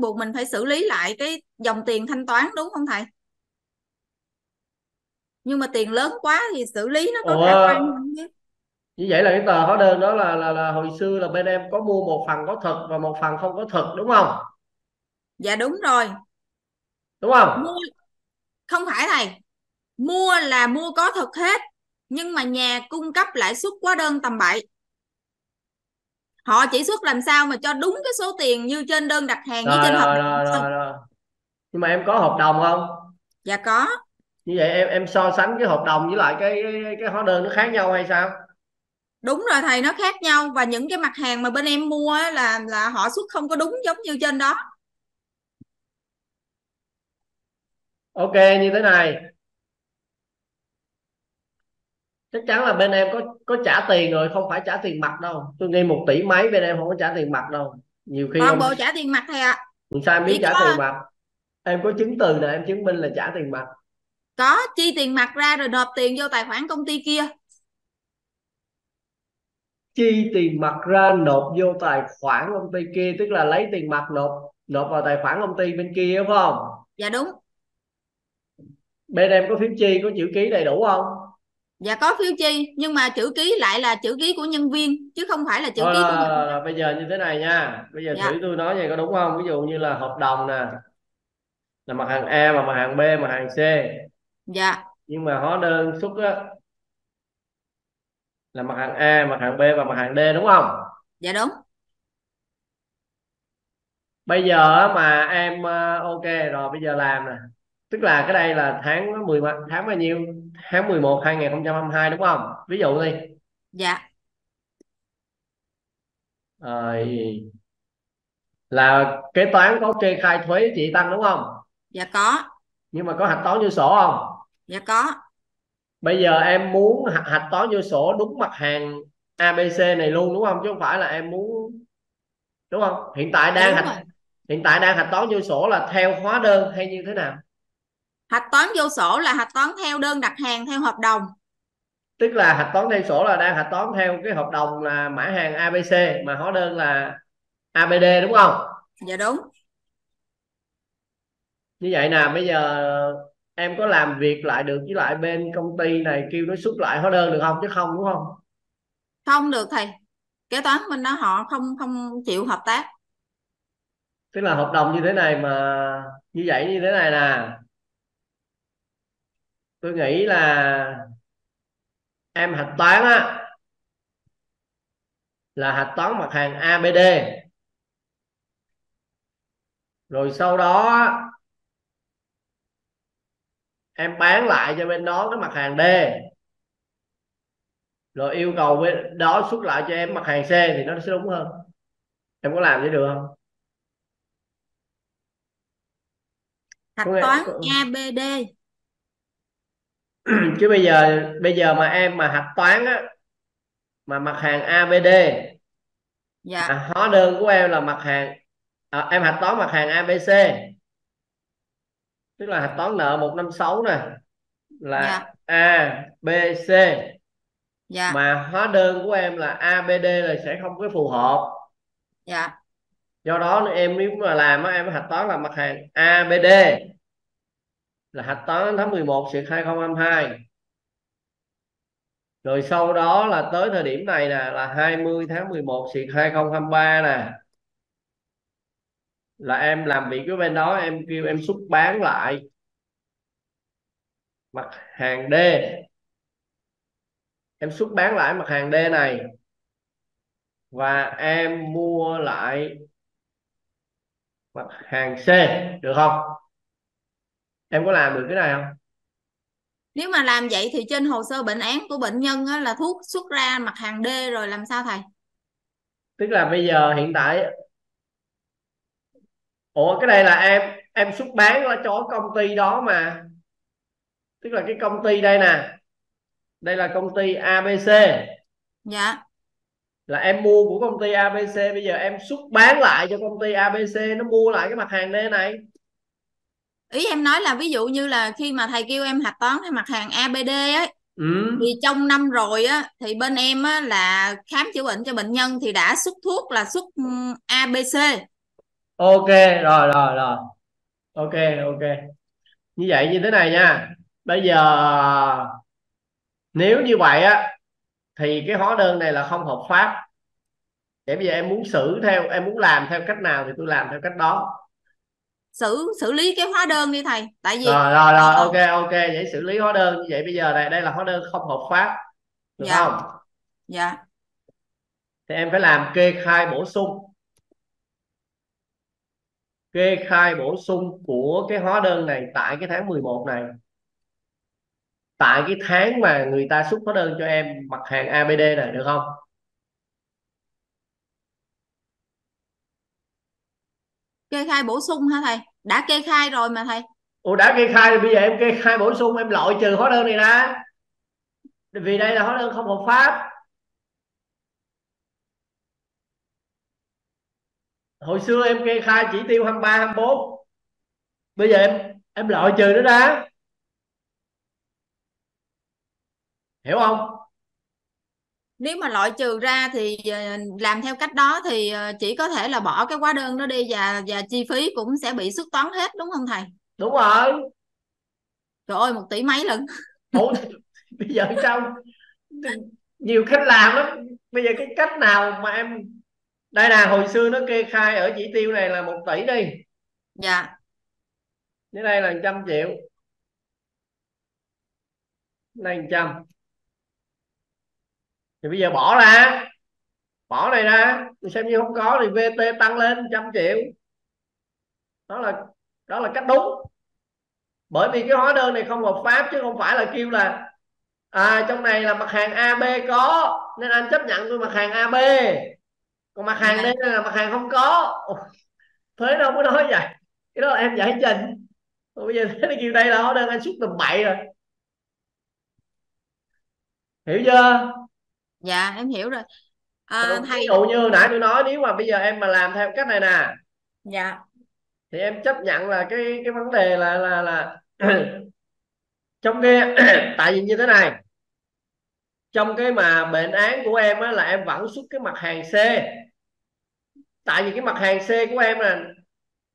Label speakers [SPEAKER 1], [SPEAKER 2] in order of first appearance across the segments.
[SPEAKER 1] buộc mình phải xử lý lại cái dòng tiền thanh toán đúng không thầy? Nhưng mà tiền lớn quá thì xử lý nó có
[SPEAKER 2] Ủa,
[SPEAKER 1] khả quan chứ.
[SPEAKER 2] Như vậy là cái tờ hóa đơn đó là là là hồi xưa là bên em có mua một phần có thực và một phần không có thực đúng không?
[SPEAKER 1] Dạ đúng rồi.
[SPEAKER 2] Đúng không?
[SPEAKER 1] Mua không phải thầy. Mua là mua có thực hết nhưng mà nhà cung cấp lãi suất hóa đơn tầm bậy họ chỉ xuất làm sao mà cho đúng cái số tiền như trên đơn đặt hàng với
[SPEAKER 2] rồi
[SPEAKER 1] trên hợp
[SPEAKER 2] rồi
[SPEAKER 1] đồng
[SPEAKER 2] rồi rồi rồi. Nhưng mà em có hợp đồng không?
[SPEAKER 1] Dạ có.
[SPEAKER 2] Như vậy em em so sánh cái hợp đồng với lại cái cái, cái hóa đơn nó khác nhau hay sao?
[SPEAKER 1] Đúng rồi thầy nó khác nhau. Và những cái mặt hàng mà bên em mua á, là là họ xuất không có đúng giống như trên đó.
[SPEAKER 2] Ok như thế này chắc chắn là bên em có có trả tiền rồi không phải trả tiền mặt đâu. Tôi nghĩ một tỷ mấy bên em không có trả tiền mặt đâu. Nhiều khi
[SPEAKER 1] toàn
[SPEAKER 2] ông
[SPEAKER 1] bộ trả tiền mặt thầy ạ.
[SPEAKER 2] Sao em biết
[SPEAKER 1] Chỉ
[SPEAKER 2] trả
[SPEAKER 1] có-
[SPEAKER 2] tiền mặt. Em có chứng từ nào em chứng minh là trả tiền mặt.
[SPEAKER 1] Có chi tiền mặt ra rồi nộp tiền vô tài khoản công ty kia.
[SPEAKER 2] Chi tiền mặt ra nộp vô tài khoản công ty kia tức là lấy tiền mặt nộp nộp vào tài khoản công ty bên kia phải không?
[SPEAKER 1] Dạ đúng.
[SPEAKER 2] Bên em có phiếu chi có chữ ký đầy đủ không
[SPEAKER 1] dạ có phiếu chi nhưng mà chữ ký lại là chữ ký của nhân viên chứ không phải là chữ
[SPEAKER 2] Thôi
[SPEAKER 1] ký của
[SPEAKER 2] là bây giờ như thế này nha. Bây giờ
[SPEAKER 1] Dạ.
[SPEAKER 2] thử tôi nói vậy có đúng không? Ví dụ như là hợp đồng nè. Là mặt hàng A và mặt hàng B mặt hàng C.
[SPEAKER 1] Dạ.
[SPEAKER 2] Nhưng mà hóa đơn xuất á, là mặt hàng A mặt hàng B và mặt hàng D đúng không?
[SPEAKER 1] Dạ đúng.
[SPEAKER 2] Bây giờ mà em ờ, ok rồi bây giờ làm nè. Tức là cái đây là tháng 10 tháng bao nhiêu tháng 11 2022 đúng không? Ví dụ đi.
[SPEAKER 1] Dạ.
[SPEAKER 2] Rồi. Là kế toán có kê khai thuế chị tăng đúng không?
[SPEAKER 1] Dạ có.
[SPEAKER 2] Nhưng mà có hạch toán vô sổ không?
[SPEAKER 1] Dạ có.
[SPEAKER 2] Bây giờ em muốn hạch, toán vô sổ đúng mặt hàng ABC này luôn đúng không? Chứ không phải là em muốn đúng không? Hiện tại đang
[SPEAKER 1] đúng
[SPEAKER 2] hạch
[SPEAKER 1] rồi.
[SPEAKER 2] hiện tại đang hạch toán vô sổ là theo hóa đơn hay như thế nào
[SPEAKER 1] hạch toán vô sổ là hạch toán theo đơn đặt hàng theo hợp đồng.
[SPEAKER 2] Tức là hạch toán theo sổ là đang hạch toán theo cái hợp đồng là mã hàng ABC mà hóa đơn là ABD đúng không?
[SPEAKER 1] Dạ đúng.
[SPEAKER 2] Như vậy nè bây giờ em có làm việc lại được với lại bên công ty này kêu nó xuất lại hóa đơn được không? Chứ không đúng không?
[SPEAKER 1] Không được thầy. Kế toán bên đó họ không không chịu hợp tác.
[SPEAKER 2] Tức là hợp đồng như thế này mà như vậy như thế này nè tôi nghĩ là em hạch toán á là hạch toán mặt hàng ABD rồi sau đó em bán lại cho bên đó cái mặt hàng D. Rồi yêu cầu bên đó xuất lại cho em mặt hàng C thì nó sẽ đúng hơn. Em có làm vậy được không?
[SPEAKER 1] Hạch toán ABD
[SPEAKER 2] chứ bây giờ bây giờ mà em mà hạch toán á mà mặt hàng ABD
[SPEAKER 1] dạ.
[SPEAKER 2] à, hóa đơn của em là mặt hàng à, em hạch toán mặt hàng ABC tức là hạch toán nợ 156 nè là
[SPEAKER 1] Dạ.
[SPEAKER 2] A B C.
[SPEAKER 1] Dạ.
[SPEAKER 2] Mà hóa đơn của em là ABD là sẽ không có phù hợp.
[SPEAKER 1] Dạ.
[SPEAKER 2] Do đó em nếu mà làm á em hạch toán là mặt hàng ABD là hạch toán tháng 11 sự 2022 rồi sau đó là tới thời điểm này nè, là 20 tháng 11 sự 2023 nè. Là em làm việc với bên đó, em kêu em xuất bán lại mặt hàng D. Em xuất bán lại mặt hàng D này. Và em mua lại mặt hàng C, được không? Em có làm được cái này không?
[SPEAKER 1] Nếu mà làm vậy thì trên hồ sơ bệnh án của bệnh nhân á, là thuốc xuất ra mặt hàng D rồi làm sao thầy?
[SPEAKER 2] Tức là bây giờ hiện tại ủa cái này là em em xuất bán là cho công ty đó mà. Tức là cái công ty đây nè. Đây là công ty ABC
[SPEAKER 1] dạ.
[SPEAKER 2] Là em mua của công ty ABC bây giờ em xuất bán lại cho công ty ABC nó mua lại cái mặt hàng đây này
[SPEAKER 1] ý em nói là ví dụ như là khi mà thầy kêu em hạch toán cái mặt hàng ABD ấy
[SPEAKER 2] ừ.
[SPEAKER 1] thì trong năm rồi á thì bên em á là khám chữa bệnh cho bệnh nhân thì đã xuất thuốc là xuất ừm, ABC
[SPEAKER 2] ok rồi rồi rồi. Ok ok. Như vậy như thế này nha. Bây giờ nếu như vậy á thì cái hóa đơn này là không hợp pháp. Để bây giờ em muốn xử theo em muốn làm theo cách nào thì tôi làm theo cách đó
[SPEAKER 1] xử xử lý cái hóa đơn đi thầy. Tại vì
[SPEAKER 2] rồi rồi rồi ok ok vậy xử lý hóa đơn như vậy bây giờ này đây là hóa đơn không hợp pháp được
[SPEAKER 1] dạ.
[SPEAKER 2] không?
[SPEAKER 1] Dạ.
[SPEAKER 2] Thì em phải làm kê khai bổ sung. Kê khai bổ sung của cái hóa đơn này tại cái tháng 11 này. Tại cái tháng mà người ta xuất hóa đơn cho em mặt hàng ABD này được không
[SPEAKER 1] kê khai bổ sung hả thầy? Đã kê khai rồi mà thầy.
[SPEAKER 2] Ủa, đã kê khai thì bây giờ em kê khai bổ sung, em loại trừ hóa đơn này ra. Vì đây là hóa đơn không hợp pháp. Hồi xưa em kê khai chỉ tiêu 23 24 bây giờ em em loại trừ nó ra. Hiểu không?
[SPEAKER 1] Nếu mà loại trừ ra thì ờ, làm theo cách đó thì ờ, chỉ có thể là bỏ cái hóa đơn đó đi và và chi phí cũng sẽ bị xuất toán hết đúng không thầy?
[SPEAKER 2] Đúng rồi.
[SPEAKER 1] Trời ơi một tỷ mấy lần.
[SPEAKER 2] Ủa, bây giờ sao? Nhiều cách làm lắm. Bây giờ cái cách nào mà em đây là hồi xưa nó kê khai ở chỉ tiêu này là một tỷ đi.
[SPEAKER 1] Dạ.
[SPEAKER 2] Dưới đây là trăm triệu. Đây trăm thì bây giờ bỏ ra. Bỏ này ra. Xem như không có thì VT tăng lên trăm triệu. Đó là đó là cách đúng. Bởi vì cái hóa đơn này không hợp pháp chứ không phải là kêu là à trong này là mặt hàng AB có nên anh chấp nhận tôi mặt hàng AB còn mặt hàng đây là mặt hàng không có. Thuế đâu có nói vậy? Cái đó là em giải trình. Rồi bây giờ thế kêu đây là hóa đơn anh xuất tầm bậy rồi. Hiểu chưa
[SPEAKER 1] dạ em hiểu rồi. À, thầy
[SPEAKER 2] ví dụ như nãy tôi nói nếu mà bây giờ em mà làm theo cách này nè.
[SPEAKER 1] Dạ.
[SPEAKER 2] Thì em chấp nhận là cái cái vấn đề là là là trong cái tại vì như thế này. Trong cái mà bệnh án của em á, là em vẫn xuất cái mặt hàng C. Tại vì cái mặt hàng C của em là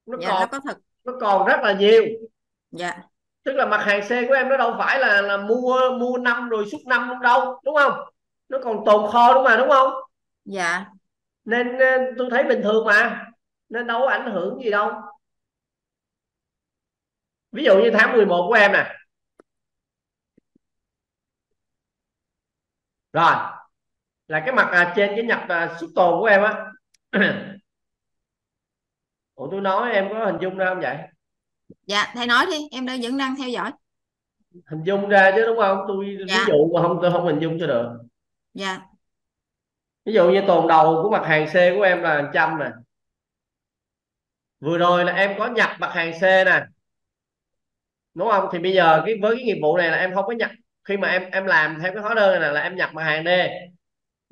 [SPEAKER 2] nó
[SPEAKER 1] dạ,
[SPEAKER 2] còn
[SPEAKER 1] nó có thật.
[SPEAKER 2] nó còn rất là nhiều.
[SPEAKER 1] Dạ.
[SPEAKER 2] Tức là mặt hàng C của em nó đâu phải là là mua mua năm rồi xuất năm luôn đâu đúng không nó còn tồn kho đúng mà đúng không?
[SPEAKER 1] Dạ.
[SPEAKER 2] Nên tôi thấy bình thường mà. Nên đâu có ảnh hưởng gì đâu. Ví dụ như tháng 11 của em nè. Rồi. Là cái mặt à, trên cái nhập à, xuất tồn của em á. Ủa tôi nói em có hình dung ra không vậy?
[SPEAKER 1] Dạ thầy nói đi. Em đang vẫn đang theo dõi.
[SPEAKER 2] Hình dung ra chứ đúng không? Tôi
[SPEAKER 1] Dạ.
[SPEAKER 2] ví dụ mà không tôi không hình dung cho được
[SPEAKER 1] dạ.
[SPEAKER 2] Ví dụ như tồn đầu của mặt hàng C của em là trăm nè. Vừa rồi là em có nhập mặt hàng C nè. Đúng không? Thì bây giờ cái với cái nghiệp vụ này là em không có nhập. Khi mà em em làm theo cái hóa đơn này là, là em nhập mặt hàng D.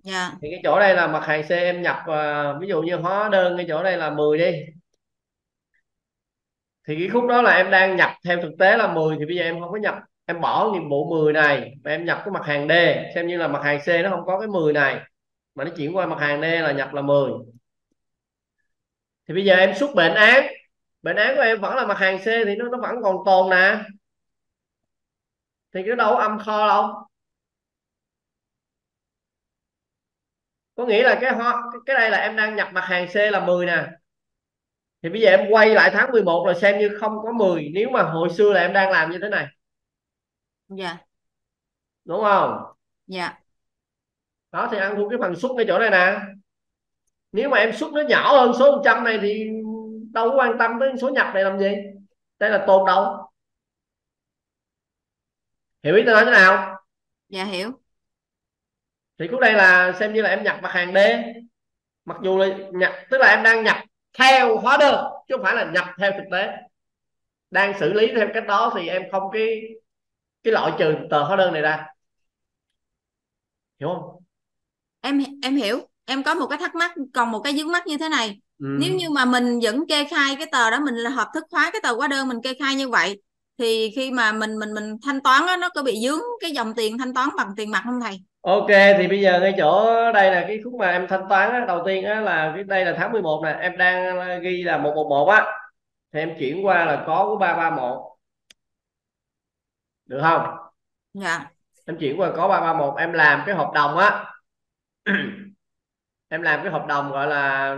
[SPEAKER 1] Dạ.
[SPEAKER 2] Thì cái chỗ đây là mặt hàng C em nhập à, ví dụ như hóa đơn cái chỗ đây là 10 đi. Thì cái khúc đó là em đang nhập theo thực tế là 10 thì bây giờ em không có nhập em bỏ nhiệm vụ 10 này và em nhập cái mặt hàng D. Xem như là mặt hàng C nó không có cái 10 này. Mà nó chuyển qua mặt hàng D là nhập là 10 thì bây giờ em xuất bệnh án. Bệnh án của em vẫn là mặt hàng C thì nó nó vẫn còn tồn nè. Thì cái đâu âm kho đâu. Có nghĩa là cái ho, cái đây là em đang nhập mặt hàng C là 10 nè. Thì bây giờ em quay lại tháng 11 là xem như không có 10 nếu mà hồi xưa là em đang làm như thế này
[SPEAKER 1] dạ.
[SPEAKER 2] Đúng không?
[SPEAKER 1] Dạ.
[SPEAKER 2] Đó thì ăn thua cái phần xuất ngay chỗ này nè. Nếu mà em xuất nó nhỏ hơn số 100 này thì đâu có quan tâm tới số nhập này làm gì. Đây là tồn đâu hiểu ý tôi nói thế nào?
[SPEAKER 1] Dạ hiểu.
[SPEAKER 2] Thì lúc đây là xem như là em nhập mặt hàng D. Mặc dù là nhập tức là em đang nhập theo hóa đơn chứ không phải là nhập theo thực tế. Đang xử lý theo cách đó thì em không cái cái loại trừ tờ hóa đơn này ra. Hiểu không?
[SPEAKER 1] Em em hiểu. Em có một cái thắc mắc còn một cái vướng mắc như thế này.
[SPEAKER 2] Ừ.
[SPEAKER 1] nếu như mà mình vẫn kê khai cái tờ đó mình là hợp thức hóa cái tờ hóa đơn mình kê khai như vậy thì khi mà mình mình mình thanh toán đó, nó có bị dướng cái dòng tiền thanh toán bằng tiền mặt không thầy?
[SPEAKER 2] Ok thì bây giờ ngay chỗ đây là cái khúc mà em thanh toán á, đầu tiên á, là cái đây là tháng 11 nè em đang ghi là 111 á. Thì em chuyển qua là có của 331 được không?
[SPEAKER 1] Dạ.
[SPEAKER 2] Em chuyển qua có 331 em làm cái hợp đồng á. Em làm cái hợp đồng gọi là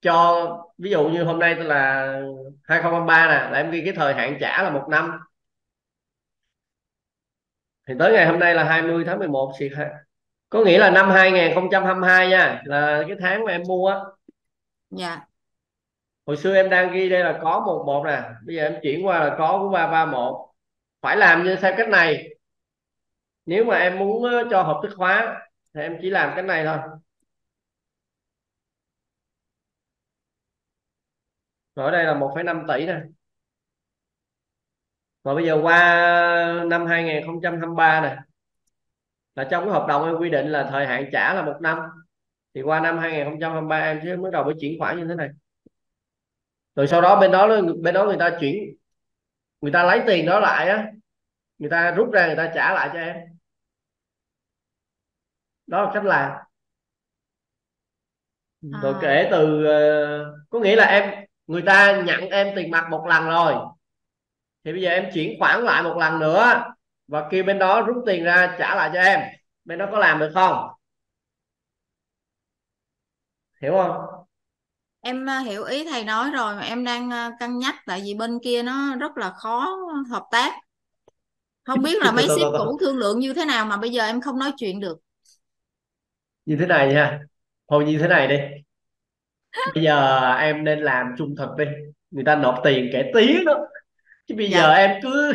[SPEAKER 2] cho ví dụ như hôm nay là 2023 nè là em ghi cái thời hạn trả là một năm. Thì tới ngày hôm nay là 20 tháng 11 thì có nghĩa là năm 2022 nha là cái tháng mà em mua á.
[SPEAKER 1] Dạ.
[SPEAKER 2] Hồi xưa em đang ghi đây là có một một nè. Bây giờ em chuyển qua là có của ba ba một phải làm như theo cách này. Nếu mà em muốn ờ, cho hợp thức hóa thì em chỉ làm cái này thôi. Rồi đây là 1,5 tỷ nè. Rồi bây giờ qua năm 2023 nè là trong cái hợp đồng em quy định là thời hạn trả là một năm. Thì qua năm 2023 em sẽ bắt đầu với chuyển khoản như thế này. Rồi sau đó bên đó bên đó người ta chuyển người ta lấy tiền đó lại á người ta rút ra người ta trả lại cho em. Đó là cách làm. Rồi à. kể từ uh, có nghĩa là em người ta nhận em tiền mặt một lần rồi. Thì bây giờ em chuyển khoản lại một lần nữa và kêu bên đó rút tiền ra trả lại cho em. Bên đó có làm được không? Hiểu không
[SPEAKER 1] em ờ, hiểu ý thầy nói rồi mà em đang ờ, cân nhắc tại vì bên kia nó rất là khó hợp tác. Không biết là mấy ship cũ thương lượng như thế nào mà bây giờ em không nói chuyện được.
[SPEAKER 2] Như thế này nha thôi như thế này đi. Bây giờ em nên làm trung thực đi người ta nộp tiền kể tiếng đó. Chứ bây dạ. giờ em cứ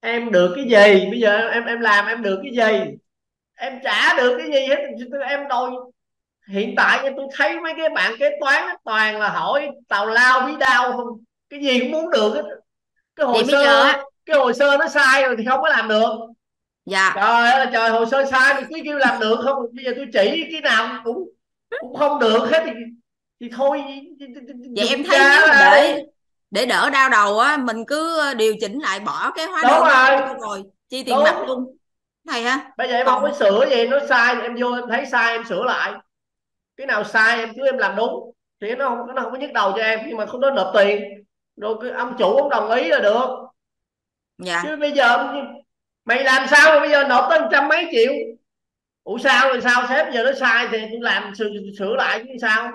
[SPEAKER 2] em được cái gì? Bây giờ em em làm em được cái gì? Em trả được cái gì hết em đòi hiện tại tôi thấy mấy cái bạn kế toán toàn là hỏi tàu lao bí đau không cái gì cũng muốn được cái hồ Vậy sơ giờ... cái hồ sơ nó sai rồi thì không có làm được.
[SPEAKER 1] Dạ.
[SPEAKER 2] Trời ơi trời hồ sơ sai thì cứ kêu làm được không? Bây giờ tôi chỉ cái nào cũng cũng không được hết thì thì thôi.
[SPEAKER 1] Vậy em thấy nếu để để đỡ đau đầu á mình cứ điều chỉnh lại bỏ cái hóa đơn rồi. rồi chi tiền Đúng. mặt luôn. Thầy ha.
[SPEAKER 2] Bây giờ em Còn... không có sửa gì nó sai em vô em thấy sai em sửa lại cái nào sai em cứ em làm đúng. Thì nó không nó không có nhức đầu cho em nhưng mà không có nộp tiền. Rồi cái ông chủ ông đồng ý là được.
[SPEAKER 1] Dạ.
[SPEAKER 2] chứ bây giờ mày làm sao mà bây giờ nộp tới trăm mấy triệu? Ủa sao rồi sao? Sếp giờ nó sai thì tôi làm sửa, sửa lại chứ sao?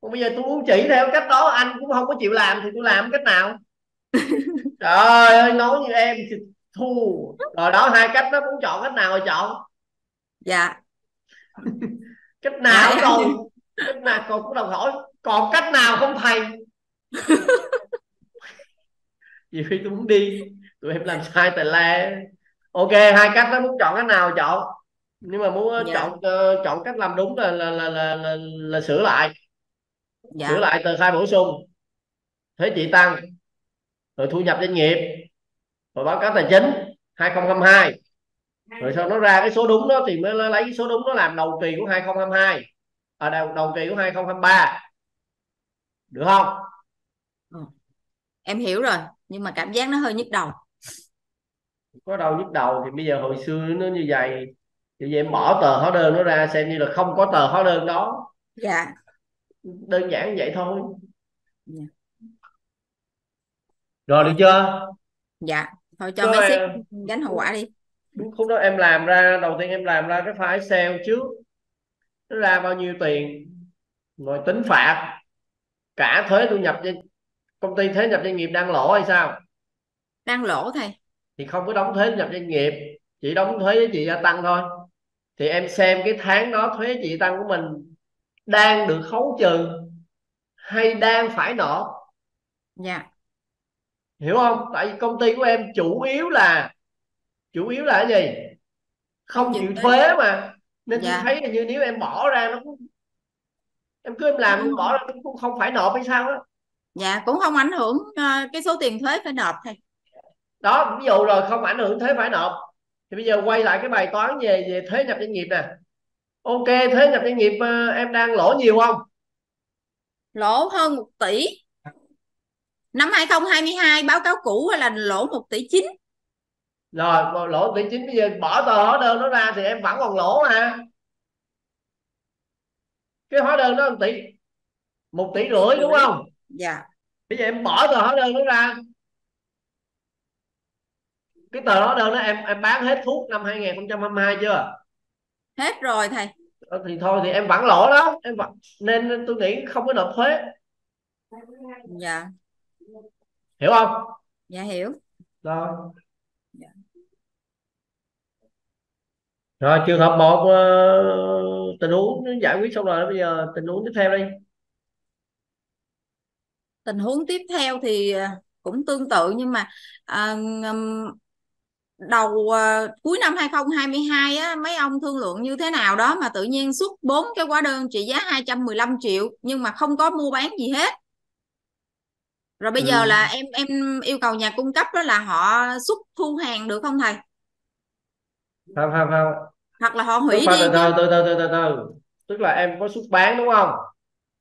[SPEAKER 2] Còn bây giờ tôi muốn chỉ theo cách đó anh cũng không có chịu làm thì tôi làm cách nào? Trời ơi nói như em thì thu rồi đó hai cách đó muốn chọn cách nào rồi chọn.
[SPEAKER 1] Dạ
[SPEAKER 2] cách nào rồi? cách nào còn cũng đồng hỏi. Còn cách nào không thầy? Nhiều khi tôi muốn đi tụi em làm sai tài la. Ok hai cách đó muốn chọn cách nào chọn? Nhưng mà muốn dạ. chọn uh, chọn cách làm đúng là là là là, là, là sửa lại. Dạ. sửa lại tờ khai bổ sung. Thuế trị tăng. Rồi thu nhập doanh nghiệp. Rồi báo cáo tài chính 2022 rồi sau nó ra cái số đúng đó thì mới lấy cái số đúng đó làm đầu kỳ của 2022 à đầu, đầu kỳ của 2023 được không?
[SPEAKER 1] Ừ. em hiểu rồi nhưng mà cảm giác nó hơi nhức đầu.
[SPEAKER 2] Có đâu nhức đầu thì bây giờ hồi xưa nó như vậy. Thì vậy em bỏ tờ hóa đơn nó ra xem như là không có tờ hóa đơn đó.
[SPEAKER 1] Dạ.
[SPEAKER 2] Đơn giản vậy thôi. Dạ. rồi được chưa?
[SPEAKER 1] Dạ. Thôi cho mấy ship gánh hậu quả đi
[SPEAKER 2] khúc đó em làm ra đầu tiên em làm ra cái file Excel trước. Nó ra bao nhiêu tiền? Rồi tính phạt. Cả thuế thu nhập công ty thuế nhập doanh nghiệp đang lỗ hay sao?
[SPEAKER 1] Đang lỗ thầy.
[SPEAKER 2] Thì không có đóng thuế nhập doanh nghiệp chỉ đóng thuế giá trị gia tăng thôi. Thì em xem cái tháng đó thuế giá trị tăng của mình đang được khấu trừ hay đang phải nộp?
[SPEAKER 1] Dạ.
[SPEAKER 2] Hiểu không? Tại vì công ty của em chủ yếu là chủ yếu là cái gì? Không chịu thuế mà. Nên dạ. tôi thấy là như nếu em bỏ ra nó cũng em cứ em làm em bỏ ra cũng không phải nộp hay sao đó
[SPEAKER 1] dạ cũng không ảnh hưởng uh, cái số tiền thuế phải nộp thầy
[SPEAKER 2] đó ví dụ rồi không ảnh hưởng thuế phải nộp. Thì bây giờ quay lại cái bài toán về về thuế nhập doanh nghiệp nè. Ok thuế nhập doanh nghiệp uh, em đang lỗ nhiều không?
[SPEAKER 1] Lỗ hơn một tỷ. Năm 2022 báo cáo cũ là lỗ một tỷ chín
[SPEAKER 2] rồi lỗ tỷ chín bây giờ bỏ tờ hóa đơn nó ra thì em vẫn còn lỗ mà. Cái hóa đơn nó một tỷ một tỷ rưỡi đúng không?
[SPEAKER 1] Dạ.
[SPEAKER 2] Bây giờ em bỏ tờ hóa đơn nó ra. Cái tờ hóa đơn đó em em bán hết thuốc năm 2022 chưa?
[SPEAKER 1] Hết rồi thầy.
[SPEAKER 2] Ờ, thì thôi thì em vẫn lỗ đó. Em vẫn nên, nên tôi nghĩ không có nộp thuế.
[SPEAKER 1] Dạ.
[SPEAKER 2] Hiểu không?
[SPEAKER 1] Dạ hiểu.
[SPEAKER 2] Rồi
[SPEAKER 1] Dạ.
[SPEAKER 2] Rồi trường hợp một uh, tình huống giải quyết xong rồi bây giờ tình huống tiếp theo đi.
[SPEAKER 1] Tình huống tiếp theo thì ờ, cũng tương tự nhưng mà ngầm- đầu à, cuối năm 2022 á mấy ông thương lượng như thế nào đó mà tự nhiên xuất bốn cái hóa đơn trị giá 215 triệu nhưng mà không có mua bán gì hết. Rồi bây
[SPEAKER 2] Ừ.
[SPEAKER 1] giờ là em em yêu cầu nhà cung cấp đó là họ xuất thu hàng được không thầy
[SPEAKER 2] không không không.
[SPEAKER 1] Hoặc là họ hủy đi.
[SPEAKER 2] từ từ từ từ từ từ tức là em có xuất bán đúng không?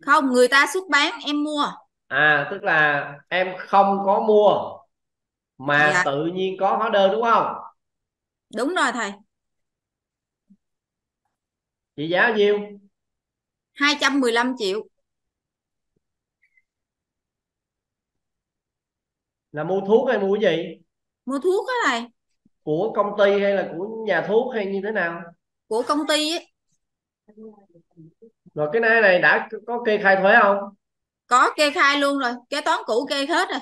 [SPEAKER 1] Không người ta xuất bán em mua.
[SPEAKER 2] À tức là em không có mua mà
[SPEAKER 1] Dạ.
[SPEAKER 2] tự nhiên có hóa đơn đúng không?
[SPEAKER 1] Đúng rồi thầy.
[SPEAKER 2] Trị giá bao nhiêu
[SPEAKER 1] 215 triệu.
[SPEAKER 2] Là mua thuốc hay mua cái gì?
[SPEAKER 1] Mua thuốc á thầy
[SPEAKER 2] của công ty hay là của nhà thuốc hay như thế nào?
[SPEAKER 1] Của công ty ấy.
[SPEAKER 2] rồi cái này này đã có kê khai thuế không?
[SPEAKER 1] Có kê khai luôn rồi. Kế toán cũ kê hết rồi.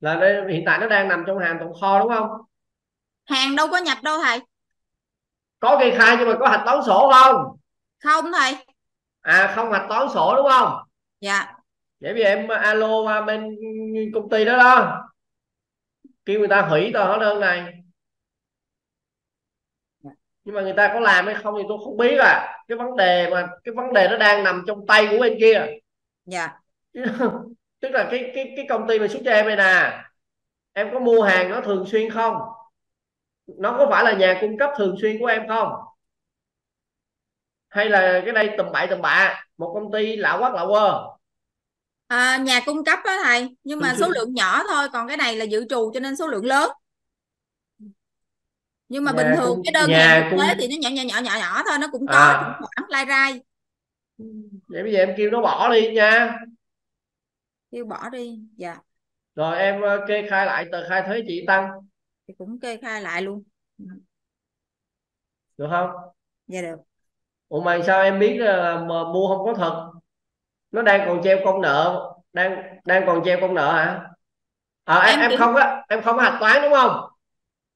[SPEAKER 2] Là đây, hiện tại nó đang nằm trong hàng tồn kho đúng không?
[SPEAKER 1] Hàng đâu có nhập đâu thầy.
[SPEAKER 2] Có kê khai nhưng mà có hạch toán sổ không?
[SPEAKER 1] Không thầy.
[SPEAKER 2] À không hạch toán sổ đúng không?
[SPEAKER 1] Dạ.
[SPEAKER 2] Bây giờ em alo qua bên công ty đó đó kêu người ta hủy tờ hóa đơn này nhưng mà người ta có làm hay không thì tôi không biết à. Cái vấn đề mà cái vấn đề nó đang nằm trong tay của bên kia.
[SPEAKER 1] Dạ.
[SPEAKER 2] Tức là cái cái cái công ty mà xuất cho em này nè em có mua hàng nó thường xuyên không? Nó có phải là nhà cung cấp thường xuyên của em không? Hay là cái đây tầm bậy tầm bạ một công ty lạ quắc lạ quơ
[SPEAKER 1] à, nhà cung cấp đó thầy nhưng mà số lượng nhỏ thôi còn cái này là dự trù cho nên số lượng lớn. Nhưng mà
[SPEAKER 2] Nhà
[SPEAKER 1] bình thường
[SPEAKER 2] cung-
[SPEAKER 1] cái đơn
[SPEAKER 2] nhà
[SPEAKER 1] hàng tế
[SPEAKER 2] cung-
[SPEAKER 1] thì nó nhỏ nhỏ nhỏ nhỏ nhỏ thôi nó cũng có
[SPEAKER 2] À.
[SPEAKER 1] thoảng lai rai.
[SPEAKER 2] Vậy bây giờ em kêu nó bỏ đi nha.
[SPEAKER 1] Kêu bỏ đi dạ.
[SPEAKER 2] Rồi em ờ, kê khai lại tờ khai thuế chị tăng.
[SPEAKER 1] Thì cũng kê khai lại luôn.
[SPEAKER 2] Được không?
[SPEAKER 1] Dạ được.
[SPEAKER 2] Ủa mà sao em biết là mà mua không có thật nó đang còn treo công nợ đang đang còn treo công nợ hả? À, em,
[SPEAKER 1] Em
[SPEAKER 2] em không có em không có hạch toán đúng không?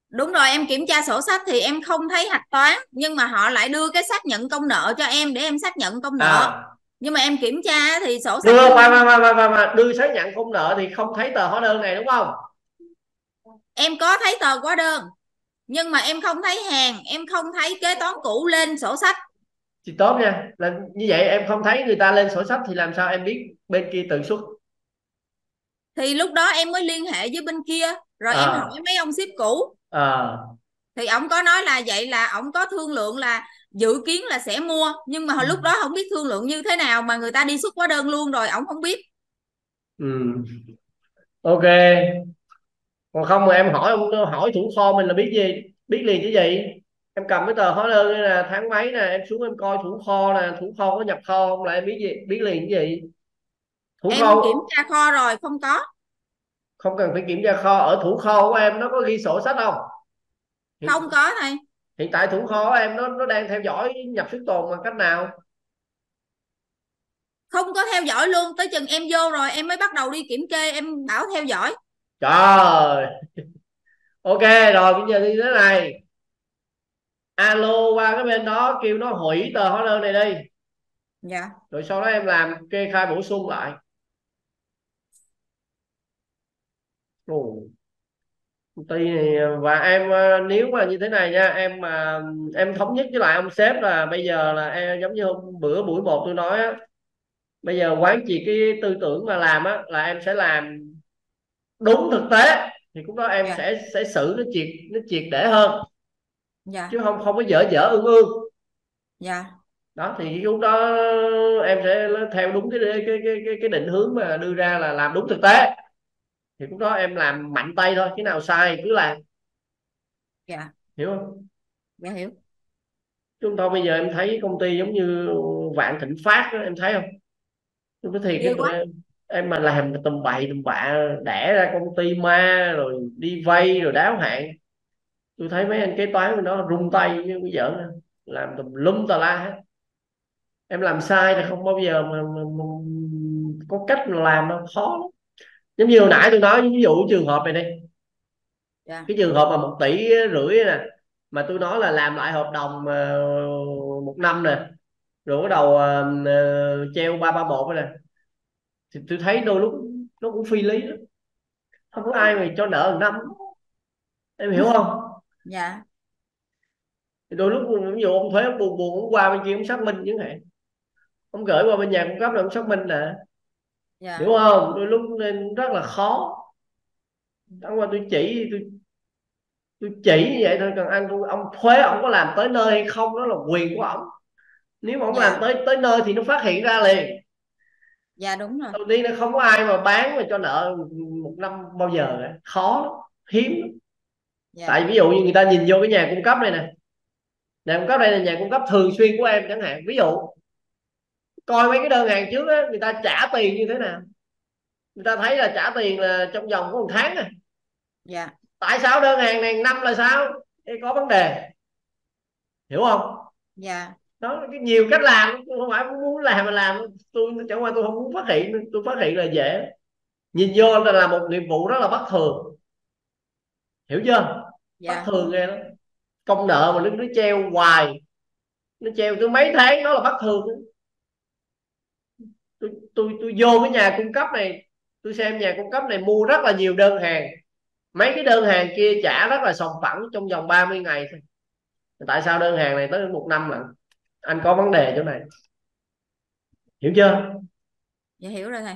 [SPEAKER 1] Đúng rồi em kiểm tra sổ sách thì em không thấy hạch toán nhưng mà họ lại đưa cái xác nhận công nợ cho em để em xác nhận công nợ.
[SPEAKER 2] À,
[SPEAKER 1] nhưng mà em kiểm tra thì sổ sách
[SPEAKER 2] đưa mà, mà, mà, mà, mà đưa xác nhận công nợ thì không thấy tờ hóa đơn này đúng không?
[SPEAKER 1] Em có thấy tờ hóa đơn nhưng mà em không thấy hàng em không thấy kế toán cũ lên sổ sách
[SPEAKER 2] thì tốt nha. Là như vậy em không thấy người ta lên sổ sách thì làm sao em biết bên kia tự xuất
[SPEAKER 1] thì lúc đó em mới liên hệ với bên kia rồi em
[SPEAKER 2] À.
[SPEAKER 1] hỏi mấy ông ship cũ.
[SPEAKER 2] À,
[SPEAKER 1] thì ổng có nói là vậy là ổng có thương lượng là dự kiến là sẽ mua nhưng mà hồi lúc đó không biết thương lượng như thế nào mà người ta đi xuất hóa đơn luôn rồi ổng không biết.
[SPEAKER 2] Ừ. ok. Còn không mà em hỏi ông hỏi thủ kho mình là biết gì biết liền cái gì em cầm cái tờ hóa đơn đây nè tháng mấy nè em xuống em coi thủ kho nè thủ kho có nhập kho không? Là em biết gì biết liền cái gì? Thủ
[SPEAKER 1] em
[SPEAKER 2] kho
[SPEAKER 1] kiểm tra kho rồi không có.
[SPEAKER 2] Không cần phải kiểm tra kho. Ở thủ kho của em nó có ghi sổ sách không? Hiện,
[SPEAKER 1] không có thầy
[SPEAKER 2] hiện tại thủ kho của em nó nó đang theo dõi nhập xuất tồn bằng cách nào?
[SPEAKER 1] Không có theo dõi luôn tới chừng em vô rồi em mới bắt đầu đi kiểm kê em bảo theo dõi.
[SPEAKER 2] Trời! Ok rồi bây giờ như thế này alo qua cái bên đó kêu nó hủy tờ hóa đơn này đi
[SPEAKER 1] dạ
[SPEAKER 2] rồi sau đó em làm kê khai bổ sung lại Ồ. này và em ờ, nếu mà như thế này nha em mà em thống nhất với lại ông sếp là bây giờ là em giống như hôm bữa buổi một tôi nói á bây giờ quán triệt cái tư tưởng mà làm á là em sẽ làm đúng thực tế thì lúc đó em
[SPEAKER 1] Dạ.
[SPEAKER 2] sẽ sẽ xử nó triệt nó triệt để hơn
[SPEAKER 1] dạ.
[SPEAKER 2] Chứ không không có dở dở ương ương.
[SPEAKER 1] Dạ.
[SPEAKER 2] Đó thì lúc đó em sẽ theo đúng cái cái cái cái, cái định hướng mà đưa ra là làm đúng thực tế. Thì lúc đó em làm mạnh tay thôi cái nào sai cứ làm.
[SPEAKER 1] Dạ.
[SPEAKER 2] Hiểu không?
[SPEAKER 1] Dạ hiểu.
[SPEAKER 2] Chúng tôi bây giờ em thấy công ty giống như vạn thịnh phát đó, em thấy không? Tôi nói thiệt tụi em em mà làm tầm bậy tầm bạ đẻ ra công ty ma rồi đi vay rồi đáo hạn tôi thấy mấy anh kế toán nó rung tay như bây giờ làm tùm lum tà la hết. Em làm sai thì không bao giờ mà, mà, mà có cách làm nó khó lắm. Giống như hồi nãy tôi nói ví dụ trường hợp này đi. Yeah.
[SPEAKER 1] Dạ.
[SPEAKER 2] cái trường hợp mà một tỷ rưỡi nè mà tôi nói là làm lại hợp đồng uh, một năm nè rồi bắt đầu uh, treo ba ba một nè. Thì tôi thấy đôi lúc nó cũng phi lý đó. không có ai mà cho nợ một năm. Em hiểu không
[SPEAKER 1] dạ.
[SPEAKER 2] Đôi lúc ví dụ ông thuế ông buồn buồn ông qua bên kia ông xác minh chẳng hạn. Ông gửi qua bên nhà cung cấp là ông xác minh nè. Dạ. hiểu không? Đôi lúc nên rất là khó. Chẳng qua tôi chỉ tôi tôi chỉ như vậy thôi. Còn anh ông thuế ông có làm tới nơi hay không đó là quyền của ông. Nếu mà ông dạ. làm tới tới nơi thì nó phát hiện ra liền.
[SPEAKER 1] Dạ đúng rồi.
[SPEAKER 2] Đầu tiên là không có ai mà bán mà cho nợ một năm bao giờ khó hiếm dạ. tại ví dụ như người ta nhìn vô cái nhà cung cấp này nè. Nhà cung cấp đây là nhà cung cấp thường xuyên của em chẳng hạn. Ví dụ coi mấy cái đơn hàng trước á người ta trả tiền như thế nào? Người ta thấy là trả tiền là trong vòng có một tháng à.
[SPEAKER 1] Dạ.
[SPEAKER 2] Tại sao đơn hàng này năm là sao? Ê, có vấn đề. Hiểu không?
[SPEAKER 1] Dạ.
[SPEAKER 2] Đó cái nhiều cách làm tôi không phải muốn làm mà làm. Tôi chẳng qua tôi không muốn phát hiện tôi phát hiện là dễ. Nhìn vô là, là một nghiệp vụ rất là bất thường. Hiểu chưa dạ. bất thường ghê đó. Công nợ mà nó nó treo hoài. Nó treo tới mấy tháng nó là bất thường tôi tôi tôi vô cái nhà cung cấp này tôi xem nhà cung cấp này mua rất là nhiều đơn hàng. Mấy cái đơn hàng kia trả rất là sòng phẳng trong vòng 30 ngày thôi. Tại sao đơn hàng này tới một năm lận anh có vấn đề chỗ này. Hiểu chưa?
[SPEAKER 1] Dạ hiểu rồi thầy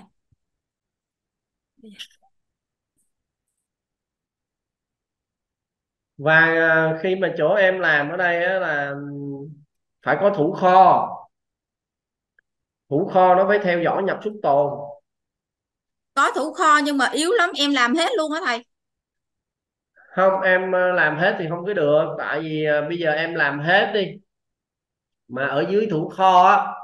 [SPEAKER 2] và à, khi mà chỗ em làm ở đây là phải có thủ kho. Thủ kho nó phải theo dõi nhập xuất tồn.
[SPEAKER 1] Có thủ kho nhưng mà yếu lắm em làm hết luôn á thầy.
[SPEAKER 2] Không em à, làm hết thì không có được tại vì à, bây giờ em làm hết đi. Mà ở dưới thủ kho á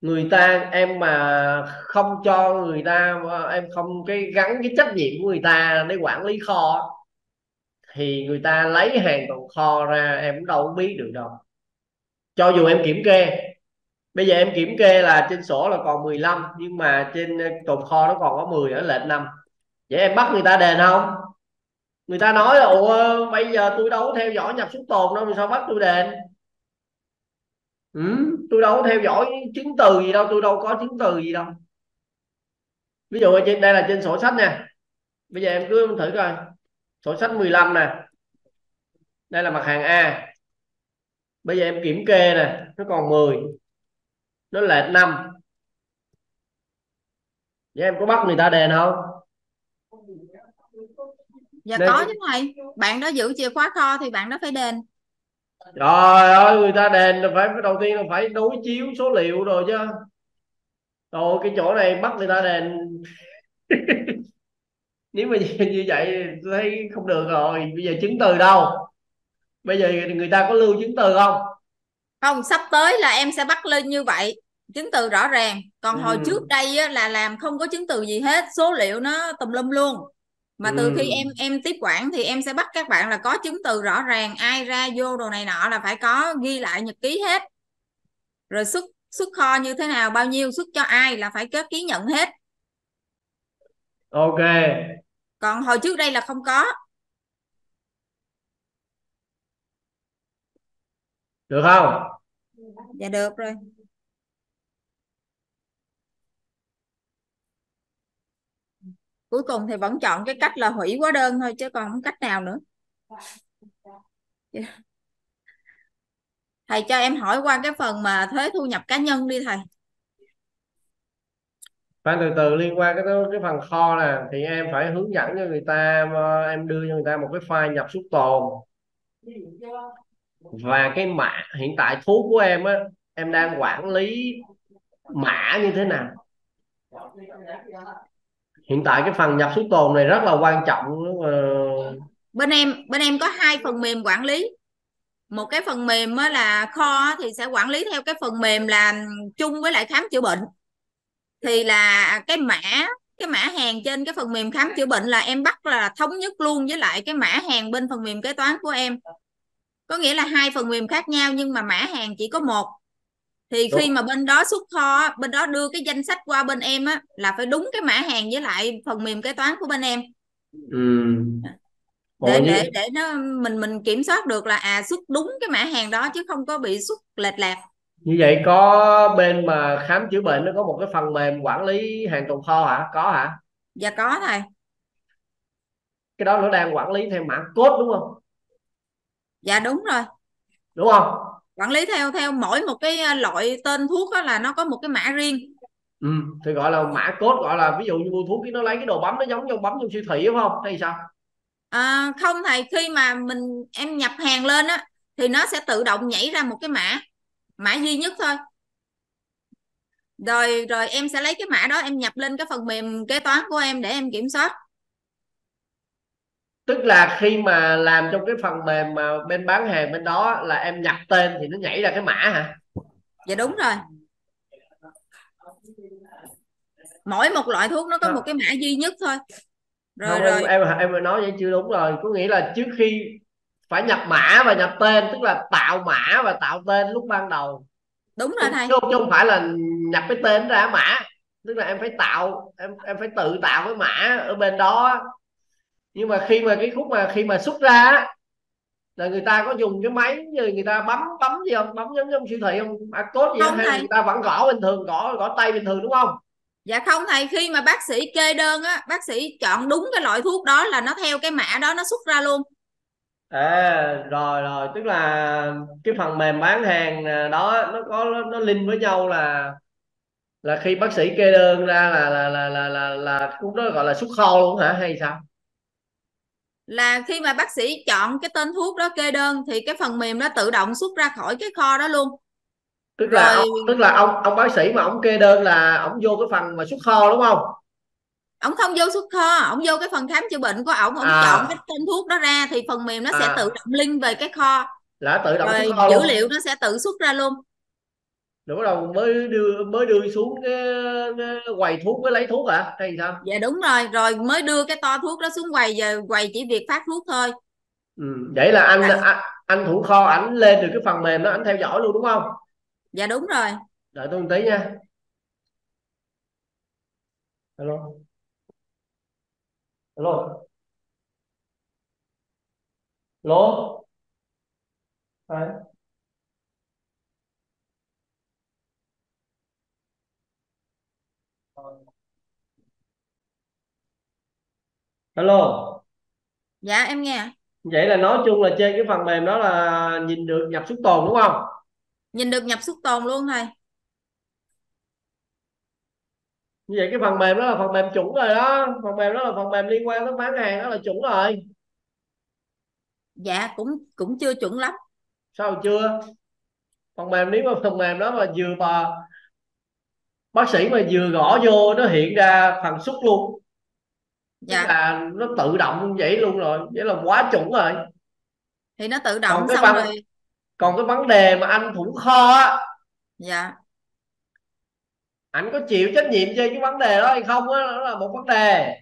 [SPEAKER 2] người ta em mà không cho người ta em không cái gắn cái trách nhiệm của người ta để quản lý kho thì người ta lấy hàng tồn kho ra em cũng đâu biết được đâu. Cho dù em kiểm kê bây giờ em kiểm kê là trên sổ là còn 15 nhưng mà trên ờ, tồn kho nó còn có 10 ở lệch năm. Vậy em bắt người ta đền không? Người ta nói là ủa bây giờ tôi đâu có theo dõi nhập xuất tồn đâu sao bắt tôi đền? Ừ, tôi đâu có theo dõi chứng từ gì đâu tôi đâu có chứng từ gì đâu. Ví dụ ở trên đây là trên sổ sách nha bây giờ em cứ thử coi sổ sách 15 nè. Đây là mặt hàng A. Bây giờ em kiểm kê nè nó còn 10 nó lệch 5 vậy em có bắt người ta đền không?
[SPEAKER 1] Dạ Đây... có chứ thầy. Bạn đó giữ chìa khóa kho thì bạn đó phải đền.
[SPEAKER 2] Trời ơi người ta đền là phải đầu tiên là phải đối chiếu số liệu rồi chứ. Rồi cái chỗ này bắt người ta đền nếu mà như vậy tôi thấy không được rồi bây giờ chứng từ đâu? Bây giờ người ta có lưu chứng từ không?
[SPEAKER 1] Không sắp tới là em sẽ bắt lên như vậy chứng từ rõ ràng. Còn ừ. hồi trước đây á, là làm không có chứng từ gì hết số liệu nó tùm lum luôn. Mà từ ừ. khi em em tiếp quản thì em sẽ bắt các bạn là có chứng từ rõ ràng ai ra vô đồ này nọ là phải có ghi lại nhật ký hết. Rồi xuất xuất kho như thế nào bao nhiêu xuất cho ai là phải kết ký nhận hết.
[SPEAKER 2] Ok
[SPEAKER 1] còn hồi trước đây là không có.
[SPEAKER 2] Được không?
[SPEAKER 1] Dạ được rồi. Cuối cùng thì vẫn chọn cái cách là hủy hóa đơn thôi chứ còn không cách nào nữa. Thầy cho em hỏi qua cái phần mà thuế thu nhập cá nhân đi thầy
[SPEAKER 2] Khoan, từ từ, liên quan cái cái phần kho nè, thì em phải hướng dẫn cho người ta ờ, em đưa cho người ta một cái file nhập xuất tồn. Và cái mã, hiện tại thuốc của em á, em đang quản lý mã như thế nào. Hiện tại cái phần nhập xuất tồn này rất là quan trọng ờ,
[SPEAKER 1] bên em bên em có hai phần mềm quản lý. Một cái phần mềm là kho thì sẽ quản lý theo cái phần mềm là chung với lại khám chữa bệnh thì là cái mã cái mã hàng trên cái phần mềm khám chữa bệnh là em bắt là thống nhất luôn với lại cái mã hàng bên phần mềm kế toán của em. Có nghĩa là hai phần mềm khác nhau nhưng mà mã hàng chỉ có một. Thì khi mà bên đó xuất kho bên đó đưa cái danh sách qua bên em á là phải đúng cái mã hàng với lại phần mềm kế toán của bên em.
[SPEAKER 2] Ừ.
[SPEAKER 1] để để để nó mình mình kiểm soát được là à xuất đúng cái mã hàng đó chứ không có bị xuất lệch lạc
[SPEAKER 2] như vậy có bên mà khám chữa bệnh nó có một cái phần mềm quản lý hàng tồn kho hả? Có hả?
[SPEAKER 1] Dạ có thầy.
[SPEAKER 2] Cái đó nó đang quản lý theo mã code đúng không?
[SPEAKER 1] Dạ đúng rồi.
[SPEAKER 2] Đúng không?
[SPEAKER 1] Quản lý theo theo mỗi một cái à, loại tên thuốc đó là nó có một cái mã riêng.
[SPEAKER 2] Ừ, thì gọi là mã code gọi là ví dụ như mua thuốc cái nó lấy cái đồ bấm nó giống như bấm trong siêu thị đúng không? Hay sao?
[SPEAKER 1] À, không thầy khi mà mình em nhập hàng lên á thì nó sẽ tự động nhảy ra một cái mã mã duy nhất thôi. Rồi rồi em sẽ lấy cái mã đó em nhập lên cái phần mềm kế toán của em để em kiểm soát.
[SPEAKER 2] Tức là khi mà làm trong cái phần mềm mà bên bán hàng bên đó là em nhập tên thì nó nhảy ra cái mã hả?
[SPEAKER 1] Dạ đúng rồi. Mỗi một loại thuốc nó có à. một cái mã duy nhất thôi.
[SPEAKER 2] Rồi không, rồi. em em em nói vậy chưa đúng rồi. Có nghĩa là trước khi phải nhập mã và nhập tên tức là tạo mã và tạo tên lúc ban đầu.
[SPEAKER 1] Đúng rồi thầy.
[SPEAKER 2] Chứ, chứ không phải là nhập cái tên ra mã. Tức là em phải tạo em em phải tự tạo cái mã ở bên đó. Nhưng mà khi mà cái khúc mà khi mà xuất ra là người ta có dùng cái máy như người ta bấm bấm gì không? Bấm giống trong siêu thị không? À, cốt gì không, hay thầy. người ta vẫn gõ bình thường gõ gõ tay bình thường đúng không?
[SPEAKER 1] Dạ không thầy khi mà bác sĩ kê đơn á bác sĩ chọn đúng cái loại thuốc đó là nó theo cái mã đó nó xuất ra luôn
[SPEAKER 2] à rồi rồi. Tức là cái phần mềm bán hàng đó nó có nó link với nhau là là khi bác sĩ kê đơn ra là là là là là, là cũng đó gọi là xuất kho luôn hả? Hay sao?
[SPEAKER 1] Là khi mà bác sĩ chọn cái tên thuốc đó kê đơn thì cái phần mềm đó tự động xuất ra khỏi cái kho đó luôn.
[SPEAKER 2] Tức là ông, tức là ông ông bác sĩ mà ông kê đơn là ông vô cái phần mà xuất kho đúng không
[SPEAKER 1] ông không vô xuất kho ông vô cái phần khám chữa bệnh của ông ông à. chọn cái tên thuốc đó ra thì phần mềm nó à. sẽ tự động link về cái kho
[SPEAKER 2] là tự động
[SPEAKER 1] rồi
[SPEAKER 2] kho
[SPEAKER 1] dữ
[SPEAKER 2] luôn.
[SPEAKER 1] liệu nó sẽ tự xuất ra luôn
[SPEAKER 2] đúng rồi mới đưa mới đưa xuống cái, cái quầy thuốc mới lấy thuốc hả hay sao
[SPEAKER 1] dạ đúng rồi rồi mới đưa cái to thuốc đó xuống quầy giờ quầy chỉ việc phát thuốc thôi
[SPEAKER 2] ừ. vậy là anh dạ. anh, anh thủ kho ảnh lên được cái phần mềm đó anh theo dõi luôn đúng không
[SPEAKER 1] dạ đúng rồi
[SPEAKER 2] đợi tôi một tí nha alo alo alo Đấy. alo
[SPEAKER 1] dạ em nghe
[SPEAKER 2] vậy là nói chung là trên cái phần mềm đó là nhìn được nhập xuất tồn đúng không?
[SPEAKER 1] Nhìn được nhập xuất tồn luôn thầy
[SPEAKER 2] như vậy cái phần mềm đó là phần mềm chuẩn rồi đó. Phần mềm đó là phần mềm liên quan đến bán hàng đó là chuẩn rồi.
[SPEAKER 1] Dạ cũng cũng chưa chuẩn lắm.
[SPEAKER 2] Sao chưa? Phần mềm nếu mà phần mềm đó mà vừa mà bác sĩ mà vừa gõ vô nó hiện ra phần xuất luôn. Dạ. là nó tự động vậy luôn rồi. Vậy là quá chuẩn rồi.
[SPEAKER 1] Thì nó tự động xong văn, rồi.
[SPEAKER 2] còn cái vấn đề mà anh thủ kho á
[SPEAKER 1] dạ
[SPEAKER 2] anh có chịu trách nhiệm trên cái vấn đề đó hay không á đó là một vấn đề.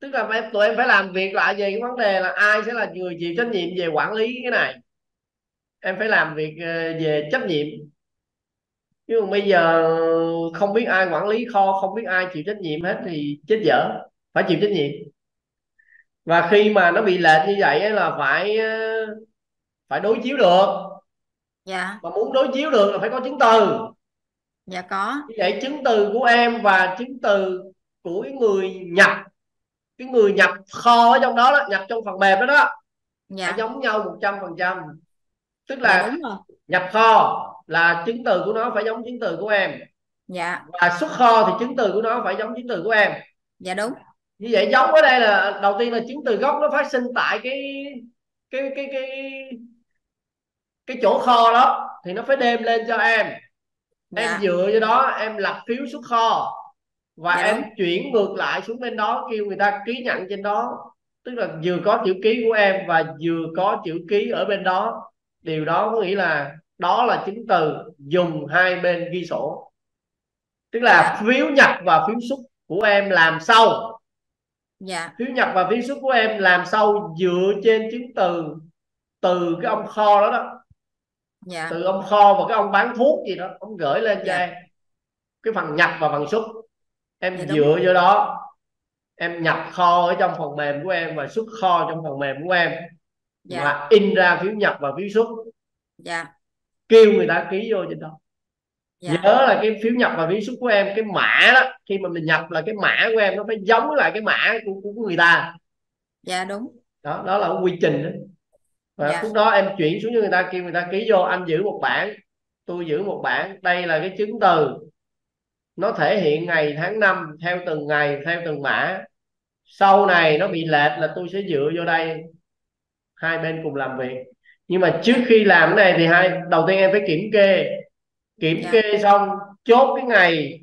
[SPEAKER 2] Tức là em tụi em phải làm việc lại về cái vấn đề là ai sẽ là người chịu trách nhiệm về quản lý cái này. Em phải làm việc ờ, về trách nhiệm. Nhưng mà bây giờ không biết ai quản lý kho không biết ai chịu trách nhiệm hết thì chết dở phải chịu trách nhiệm. Và khi mà nó bị lệch như vậy là phải ờ, phải đối chiếu được.
[SPEAKER 1] Dạ.
[SPEAKER 2] Mà muốn đối chiếu được là phải có chứng từ
[SPEAKER 1] dạ có.
[SPEAKER 2] Như vậy chứng từ của em và chứng từ của người nhập cái người nhập kho ở trong đó, đó nhập trong phần mềm đó đó. Dạ. giống nhau một trăm phần trăm. Tức là dạ, đúng rồi. nhập kho là chứng từ của nó phải giống chứng từ của em.
[SPEAKER 1] Dạ.
[SPEAKER 2] Và xuất kho thì chứng từ của nó phải giống chứng từ của em.
[SPEAKER 1] Dạ đúng.
[SPEAKER 2] Như vậy giống ở đây là đầu tiên là chứng từ gốc nó phát sinh tại cái cái cái cái cái chỗ kho đó. Thì nó phải đem lên cho em dạ. em dựa vô đó em lập phiếu xuất kho và dạ em chuyển ngược lại xuống bên đó kêu người ta ký nhận trên đó. Tức là vừa có chữ ký của em và vừa có chữ ký ở bên đó. Điều đó có nghĩa là đó là chứng từ dùng hai bên ghi sổ. Tức là
[SPEAKER 1] Dạ.
[SPEAKER 2] phiếu nhập và phiếu xuất của em làm sau.
[SPEAKER 1] Dạ.
[SPEAKER 2] Phiếu nhập và phiếu xuất của em làm sau dựa trên chứng từ từ cái ông kho đó đó
[SPEAKER 1] dạ.
[SPEAKER 2] Từ ông kho và cái ông bán thuốc gì đó ông gửi lên cho
[SPEAKER 1] Dạ.
[SPEAKER 2] em. Cái phần nhập và phần xuất. Em
[SPEAKER 1] Dạ,
[SPEAKER 2] dựa vô đó. Em nhập kho ở trong phần mềm của em và xuất kho trong phần mềm của em.
[SPEAKER 1] Dạ.
[SPEAKER 2] Và in ra phiếu nhập và phiếu xuất.
[SPEAKER 1] Dạ.
[SPEAKER 2] Kêu người ta ký vô trên đó.
[SPEAKER 1] Dạ.
[SPEAKER 2] Nhớ là cái phiếu nhập và phiếu xuất của em cái mã đó khi mà mình nhập là cái mã của em nó phải giống lại cái mã của, của, của người ta.
[SPEAKER 1] Dạ đúng.
[SPEAKER 2] Đó đó là quy trình đó và
[SPEAKER 1] Dạ.
[SPEAKER 2] lúc đó em chuyển xuống cho người ta kêu người ta ký vô anh giữ một bản tôi giữ một bản đây là cái chứng từ. Nó thể hiện ngày tháng năm theo từng ngày theo từng mã. Sau này nó bị lệch là tôi sẽ dựa vô đây hai bên cùng làm việc. Nhưng mà trước khi làm cái này thì hai đầu tiên em phải kiểm kê. Kiểm
[SPEAKER 1] Dạ.
[SPEAKER 2] kê xong chốt cái ngày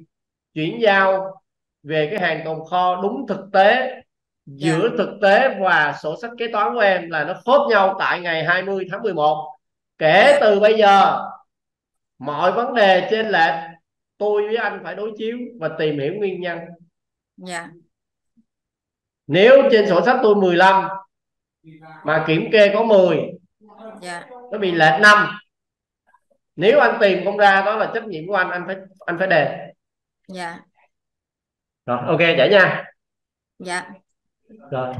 [SPEAKER 2] chuyển giao về cái hàng tồn kho đúng thực tế giữa thực tế và sổ sách kế toán của em là nó khớp nhau tại ngày 20 tháng 11 kể
[SPEAKER 1] Dạ.
[SPEAKER 2] từ bây giờ mọi vấn đề trên lệch tôi với anh phải đối chiếu và tìm hiểu nguyên nhân.
[SPEAKER 1] Dạ.
[SPEAKER 2] Nếu trên sổ sách tôi 15 mà kiểm kê có 10
[SPEAKER 1] dạ.
[SPEAKER 2] nó bị lệch năm. Nếu anh tìm không ra đó là trách nhiệm của anh anh phải anh phải đền.
[SPEAKER 1] Dạ.
[SPEAKER 2] Rồi ok vậy nha.
[SPEAKER 1] Dạ
[SPEAKER 2] rồi.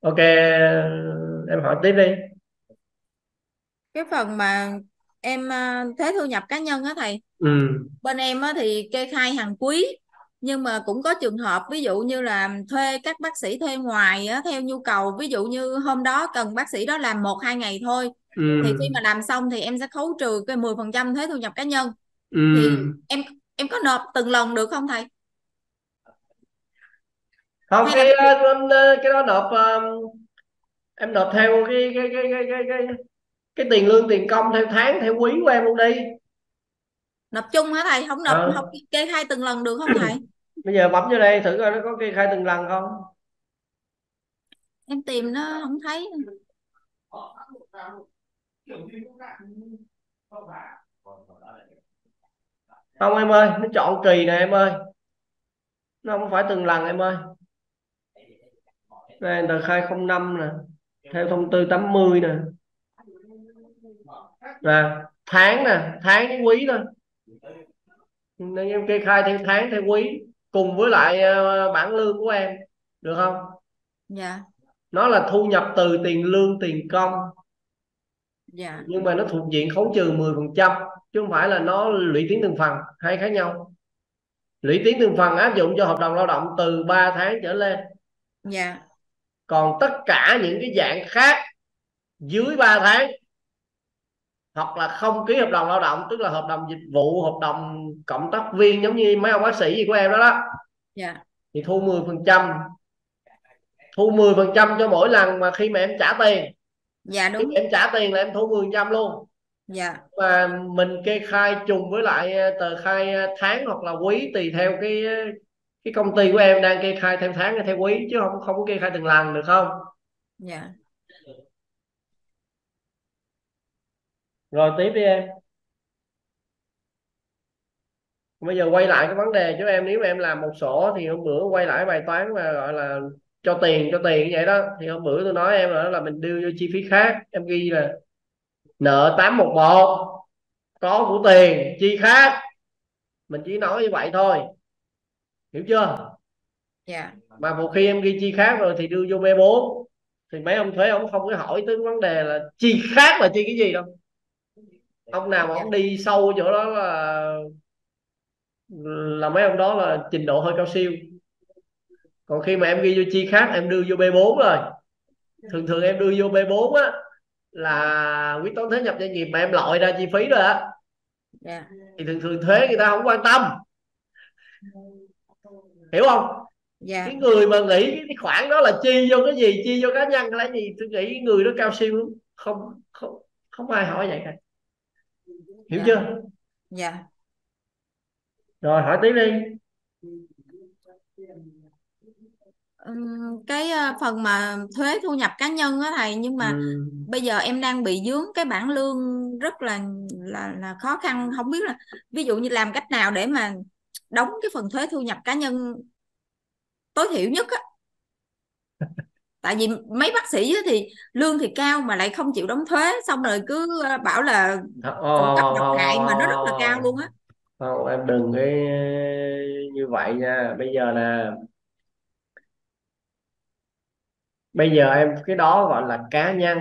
[SPEAKER 2] Ok em hỏi tiếp đi.
[SPEAKER 1] Cái phần mà em à, thuế thu nhập cá nhân á thầy.
[SPEAKER 2] Ừ.
[SPEAKER 1] Bên em á thì kê khai hàng quý nhưng mà cũng có trường hợp ví dụ như là thuê các bác sĩ thuê ngoài á, theo nhu cầu ví dụ như hôm đó cần bác sĩ đó làm một hai ngày thôi
[SPEAKER 2] ừ.
[SPEAKER 1] thì khi mà làm xong thì em sẽ khấu trừ cái 10% thuế thu nhập cá nhân.
[SPEAKER 2] Ừ.
[SPEAKER 1] Thì em em có nộp từng lần được không thầy
[SPEAKER 2] không
[SPEAKER 1] hay
[SPEAKER 2] cái
[SPEAKER 1] là-
[SPEAKER 2] ờ, cái đó nộp ờ, em nộp theo cái cái cái cái cái cái, cái tiền lương tiền công theo tháng theo quý của em luôn đi.
[SPEAKER 1] Nộp chung hả thầy? Không nộp
[SPEAKER 2] Ờ.
[SPEAKER 1] không kê khai từng lần được không thầy?
[SPEAKER 2] Bây giờ bấm vô đây thử coi nó có kê khai từng lần không.
[SPEAKER 1] Em tìm nó không thấy.
[SPEAKER 2] Không em ơi nó chọn kỳ nè em ơi. Nó không phải từng lần em ơi đây tờ khai 05 nè theo thông tư 80 nè. Là tháng nè tháng quý thôi. Nên em kê khai theo tháng theo quý cùng với lại ờ, bảng lương của em được không?
[SPEAKER 1] Dạ.
[SPEAKER 2] Nó là thu nhập từ tiền lương tiền công.
[SPEAKER 1] Dạ.
[SPEAKER 2] Nhưng mà nó thuộc diện khấu trừ 10% chứ không phải là nó lũy tiến từng phần hai khác nhau. Lũy tiến từng phần áp dụng cho hợp đồng lao động từ 3 tháng trở lên.
[SPEAKER 1] Dạ
[SPEAKER 2] còn tất cả những cái dạng khác dưới 3 tháng hoặc là không ký hợp đồng lao động tức là hợp đồng dịch vụ hợp đồng cộng tác viên giống như mấy ông bác sĩ gì của em đó đó
[SPEAKER 1] dạ.
[SPEAKER 2] thì thu 10% thu 10% cho mỗi lần mà khi mà em trả tiền.
[SPEAKER 1] Dạ
[SPEAKER 2] khi
[SPEAKER 1] đúng.
[SPEAKER 2] mà em trả tiền là em thu 10% luôn.
[SPEAKER 1] Dạ.
[SPEAKER 2] Mà mình kê khai trùng với lại ờ, tờ khai ờ, tháng hoặc là quý tùy theo cái cái công ty của em đang kê khai theo tháng hay theo quý chứ không không có kê khai từng lần được không?
[SPEAKER 1] Dạ.
[SPEAKER 2] Rồi tiếp đi em. Bây giờ quay lại cái vấn đề cho em nếu mà em làm một sổ thì hôm bữa quay lại bài toán mà gọi là cho tiền cho tiền như vậy đó. Thì hôm bữa tôi nói em là, là mình đưa vô chi phí khác. Em ghi là nợ 811 có của tiền chi khác. Mình chỉ nói như vậy thôi hiểu chưa?
[SPEAKER 1] Dạ.
[SPEAKER 2] Mà một khi em ghi chi khác rồi thì đưa vô B4 thì mấy ông thuế ông không có hỏi tới vấn đề là chi khác là chi cái gì đâu. Ông nào mà ông đi sâu chỗ đó là là mấy ông đó là trình độ hơi cao siêu. Còn khi mà em ghi vô chi khác em đưa vô B4 rồi. Thường thường em đưa vô B4 á là quyết toán thuế nhập doanh nghiệp mà em loại ra chi phí rồi á.
[SPEAKER 1] Dạ.
[SPEAKER 2] Thì thường thường thuế người ta không quan tâm hiểu không?
[SPEAKER 1] Dạ.
[SPEAKER 2] Cái người mà nghĩ cái khoản đó là chi vô cái gì chi vô cá nhân là cái gì? Tôi nghĩ người đó cao siêu lắm. Không không không ai hỏi vậy cả. Hiểu
[SPEAKER 1] Dạ.
[SPEAKER 2] chưa?
[SPEAKER 1] Dạ.
[SPEAKER 2] Rồi hỏi tiếp đi.
[SPEAKER 1] Cái ờ, phần mà thuế thu nhập cá nhân á thầy nhưng mà
[SPEAKER 2] ừ.
[SPEAKER 1] bây giờ em đang bị dướng cái bảng lương rất là là là khó khăn. Không biết là ví dụ như làm cách nào để mà đóng cái phần thuế thu nhập cá nhân tối thiểu nhất á. Tại vì mấy bác sĩ thì lương thì cao mà lại không chịu đóng thuế xong rồi cứ ờ, bảo là phụ cấp độc hại mà nó rất là cao luôn á.
[SPEAKER 2] không em đừng cái như vậy nha. Bây giờ nè bây giờ em cái đó gọi là cá nhân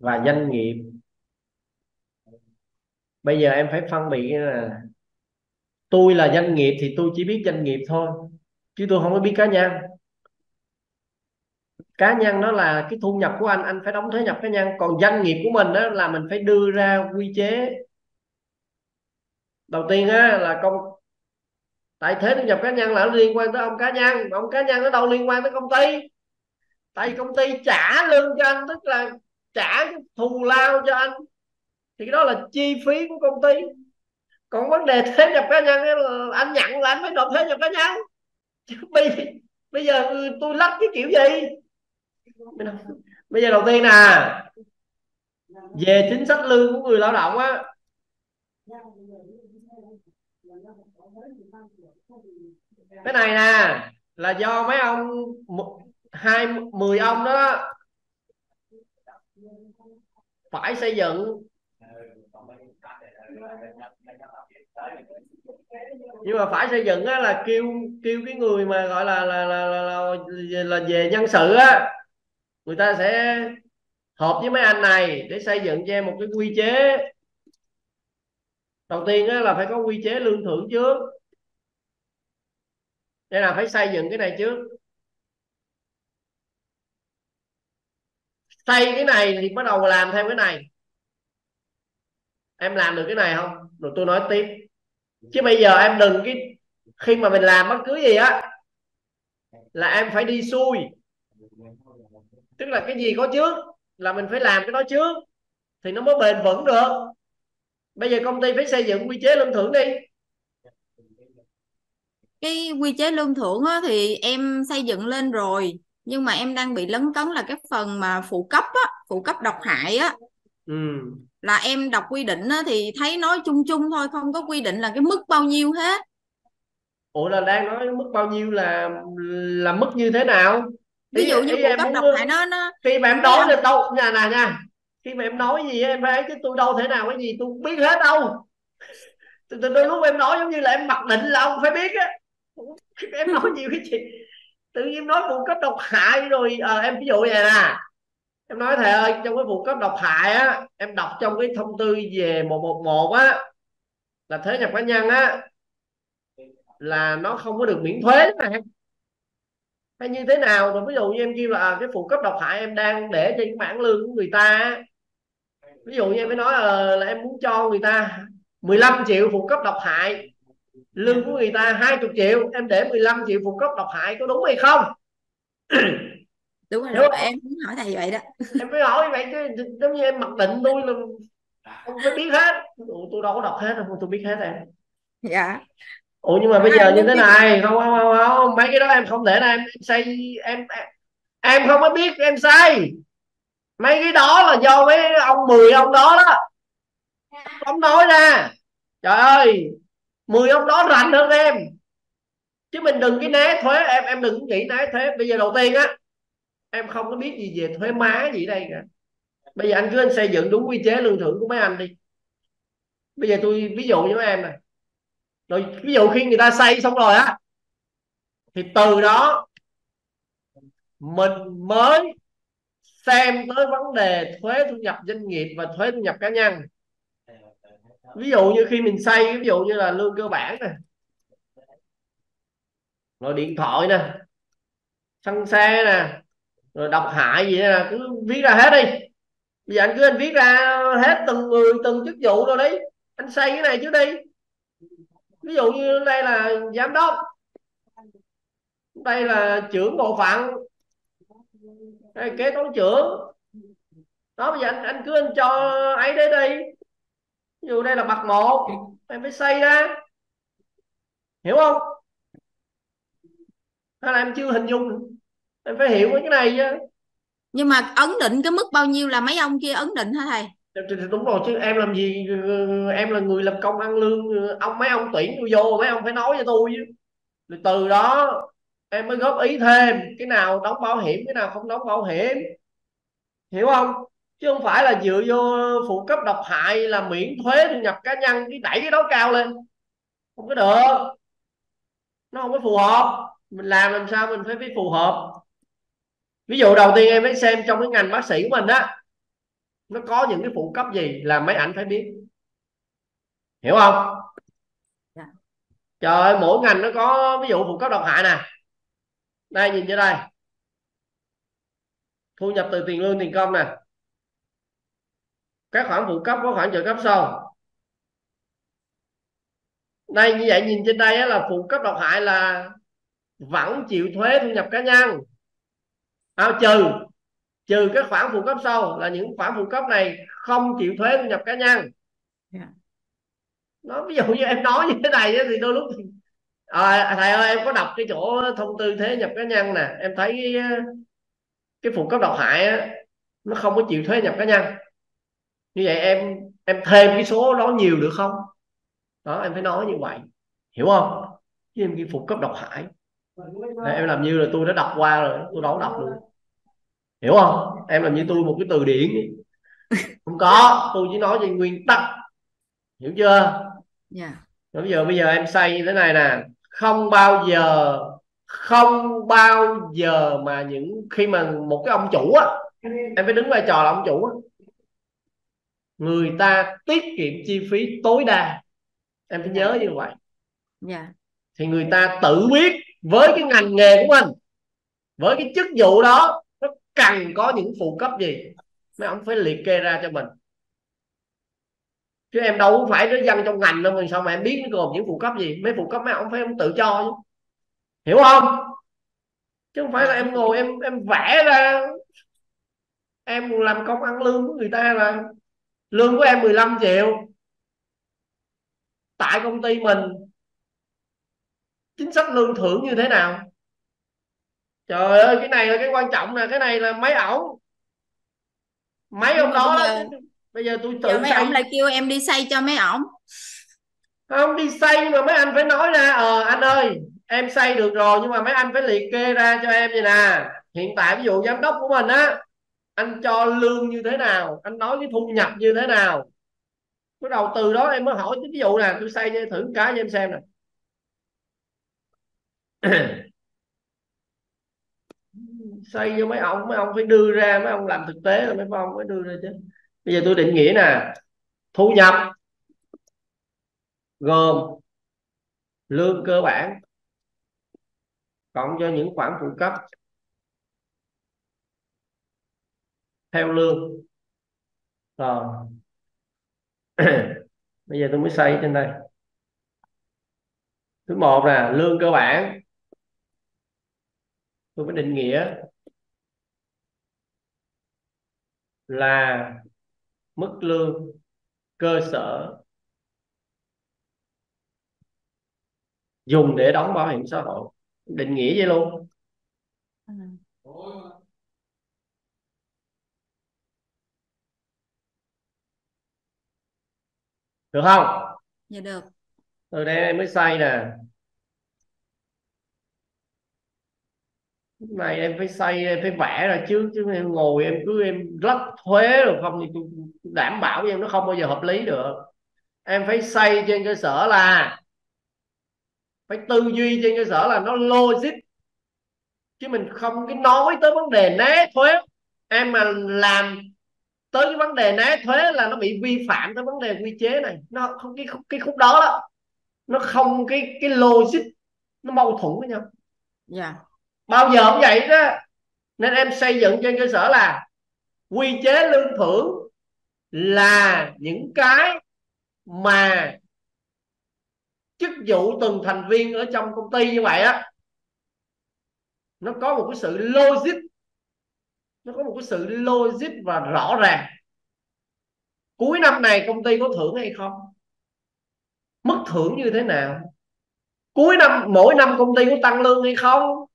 [SPEAKER 2] và doanh nghiệp. Bây giờ em phải phân biệt là tôi là doanh nghiệp thì tôi chỉ biết doanh nghiệp thôi, chứ tôi không có biết cá nhân. Cá nhân đó là cái thu nhập của anh anh phải đóng thuế nhập cá nhân. Còn doanh nghiệp của mình đó là mình phải đưa ra quy chế. Đầu tiên á là công, tại thuế thu nhập cá nhân là nó liên quan tới ông cá nhân, mà ông cá nhân nó đâu liên quan tới công ty. Tại vì công ty trả lương cho anh, tức là trả thù lao cho anh. Thì đó là chi phí của công ty còn vấn đề thuế nhập cá nhân anh nhận là anh phải nộp thuế nhập cá nhân. Chứ bây bây giờ tôi lắc cái kiểu gì? Bây giờ đầu tiên nè, về chính sách lương của người lao động á. Cái này nè, là do mấy ông hai, mười ông đó phải xây dựng nhưng mà phải xây dựng á, là kêu kêu cái người mà gọi là là là là, là, là về nhân sự á người ta sẽ họp với mấy anh này để xây dựng cho em một cái quy chế. Đầu tiên á, là phải có quy chế lương thưởng trước. Đây là phải xây dựng cái này trước. Xây cái này thì bắt đầu làm theo cái này. Em làm được cái này không? Rồi tôi nói tiếp chứ bây giờ em đừng cái khi mà mình làm bất cứ gì á là em phải đi xuôi tức là cái gì có trước là mình phải làm cái đó trước thì nó mới bền vững được. Bây giờ công ty phải xây dựng quy chế lương thưởng đi.
[SPEAKER 1] Cái quy chế lương thưởng á, thì em xây dựng lên rồi nhưng mà em đang bị lấn cấn là cái phần mà phụ cấp á phụ cấp độc hại á.
[SPEAKER 2] Ừ.
[SPEAKER 1] là em đọc quy định á, thì thấy nói chung chung thôi không có quy định là cái mức bao nhiêu hết.
[SPEAKER 2] Ủa là đang nói mức bao nhiêu là là mức như thế nào?
[SPEAKER 1] Ví dụ như phụ cấp độc hại nó nó
[SPEAKER 2] khi mà em nói được đâu nha nè nha khi mà em nói gì em phải chứ tôi đâu thể nào cái gì tôi biết hết đâu. Từ từ đôi lúc em nói giống như là em mặc định là ông phải biết á. Em nói nhiều cái gì tự nhiên nói phụ cấp độc hại rồi à, em ví dụ vậy nè em nói thầy ơi trong cái vụ cấp độc hại á em đọc trong cái thông tư về 111 á là thuế nhập cá nhân á là nó không có được miễn thuế này hay như thế nào? Rồi ví dụ như em kêu là à, cái phụ cấp độc hại em đang để trên cái bảng lương của người ta ví dụ như em mới nói là, là em muốn cho người ta 15 triệu phụ cấp độc hại lương của người ta 20 triệu em để 15 triệu phụ cấp độc hại có đúng hay không?
[SPEAKER 1] Đúng rồi, rồi. em muốn hỏi thầy vậy đó.
[SPEAKER 2] Em mới hỏi vậy chứ giống như em mặc định tôi là không phải biết hết. Tôi đâu có đọc hết đâu tôi biết hết em.
[SPEAKER 1] Dạ.
[SPEAKER 2] Ủa nhưng mà bây giờ như thế này không không không, không. mấy cái đó em không thể nào em, em xây em, em em không có biết em xây mấy cái đó là do mấy ông mười ông đó đó. Ông nói ra. Trời ơi mười ông đó rành hơn em. Chứ mình đừng cái né thuế em em đừng nghĩ né thuế. Bây giờ đầu tiên á em không có biết gì về thuế má gì đây cả. Bây giờ anh cứ anh xây dựng đúng quy chế lương thưởng của mấy anh đi. Bây giờ tôi ví dụ với em này. Rồi ví dụ khi người ta xây xong rồi á, thì từ đó mình mới xem tới vấn đề thuế thu nhập doanh nghiệp và thuế thu nhập cá nhân. Ví dụ như khi mình xây, ví dụ như là lương cơ bản nè. Rồi điện thoại nè. Xăng xe nè rồi độc hại gì là cứ viết ra hết đi. Bây giờ anh cứ anh viết ra hết từng người, từng chức vụ rồi đấy anh xây cái này trước đi. Ví dụ như đây là giám đốc, đây là trưởng bộ phận, đây kế toán trưởng. Đó, bây giờ anh anh cứ anh cho ấy đấy đi. Ví dụ đây là bậc một, em phải xây ra. Hiểu không? Hay là em chưa hình dung? Em phải hiểu mấy cái này chứ.
[SPEAKER 1] Nhưng mà ấn định cái mức bao nhiêu là mấy ông kia ấn định hả thầy?
[SPEAKER 2] Đúng rồi chứ em làm gì em là người làm công ăn lương ông mấy ông tuyển tôi vô mấy ông phải nói cho tôi chứ. Rồi từ đó em mới góp ý thêm cái nào đóng bảo hiểm cái nào không đóng bảo hiểm. Hiểu không? Chứ không phải là dựa vô phụ cấp độc hại là miễn thuế thu nhập cá nhân cái đẩy cái đó cao lên. Không có được. Nó không có phù hợp. Mình làm làm sao mình phải phải phù hợp ví dụ đầu tiên em phải xem trong cái ngành bác sĩ của mình á nó có những cái phụ cấp gì là mấy ảnh phải biết. Hiểu không? Yeah. Dạ. trời ơi mỗi ngành nó có ví dụ phụ cấp độc hại nè. Đây nhìn cho đây. Thu nhập từ tiền lương tiền công nè. Các khoản phụ cấp có khoản trợ cấp sau. Đây như vậy nhìn trên đây là phụ cấp độc hại là vẫn chịu thuế thu nhập cá nhân à, trừ trừ các khoản phụ cấp sau là những khoản phụ cấp này không chịu thuế thu nhập cá nhân. Yeah. Dạ. nó ví dụ như em nói như thế này thì đôi lúc à, thầy ơi em có đọc cái chỗ thông tư thuế nhập cá nhân nè em thấy cái, cái phụ cấp độc hại á, nó không có chịu thuế nhập cá nhân. Như vậy em em thêm cái số đó nhiều được không? Đó em phải nói như vậy. Hiểu không? Chứ em cái phụ cấp độc hại. Để em làm như là tôi đã đọc qua rồi tôi đâu đọc được hiểu không em làm như tôi một cái từ điển không có tôi chỉ nói về nguyên tắc hiểu chưa yeah. Dạ. Bây giờ bây giờ em xây như thế này nè không bao giờ không bao giờ mà những khi mà một cái ông chủ á em phải đứng vai trò là ông chủ á người ta tiết kiệm chi phí tối đa em phải nhớ như vậy yeah. Dạ. thì người ta tự biết với cái ngành nghề của mình với cái chức vụ đó cần có những phụ cấp gì? Mấy ông phải liệt kê ra cho mình. Chứ em đâu phải nó dân trong ngành đâu, mà sao mà em biết nó gồm những phụ cấp gì? Mấy phụ cấp mấy ông phải ông tự cho chứ. Hiểu không? Chứ không phải là em ngồi em em vẽ ra. Em làm công ăn lương của người ta là lương của em 15 triệu. Tại công ty mình. Chính sách lương thưởng như thế nào? Trời ơi cái này là cái quan trọng nè cái này là mấy ổng mấy ông đó
[SPEAKER 1] giờ, bây giờ tôi tự giờ mấy ổng lại kêu em đi xây cho mấy ổng.
[SPEAKER 2] Không đi xây mà mấy anh phải nói ra ờ anh ơi em xây được rồi nhưng mà mấy anh phải liệt kê ra cho em vậy nè. Hiện tại ví dụ giám đốc của mình á anh cho lương như thế nào anh nói cái thu nhập như thế nào. Cái đầu từ đó em mới hỏi ví dụ nè tôi xây thử cái cho em xem nè xây cho mấy ông mấy ông phải đưa ra, mấy ông làm thực tế là mấy ông mới đưa ra chứ. Bây giờ tôi định nghĩa nè, thu nhập gồm lương cơ bản, cộng cho những khoản phụ cấp theo lương. Rồi. Bây giờ tôi mới xây trên đây. Thứ một là lương cơ bản. Tôi mới định nghĩa là mức lương cơ sở dùng để đóng bảo hiểm xã hội. Định nghĩa vậy luôn. Được không?
[SPEAKER 1] Dạ được.
[SPEAKER 2] Từ đây em mới xây nè này, em phải xây em phải vẽ ra trước, chứ em ngồi em cứ em lắc thuế rồi không thì tôi đảm bảo với em nó không bao giờ hợp lý được. Em phải xây trên cơ sở là, phải tư duy trên cơ sở là nó logic. Chứ mình không cái nói tới vấn đề né thuế. Em mà làm tới cái vấn đề né thuế là nó bị vi phạm tới vấn đề quy chế này. Nó không, cái khúc cái khúc đó đó, nó không cái cái logic, nó mâu thuẫn với nhau. Yeah. Bao giờ cũng vậy đó. Nên em xây dựng trên cơ sở là quy chế lương thưởng là những cái mà chức vụ từng thành viên ở trong công ty như vậy á, nó có một cái sự logic, nó có một cái sự logic và rõ ràng. Cuối năm này công ty có thưởng hay không? Mức thưởng như thế nào? Cuối năm, mỗi năm công ty có tăng lương hay không?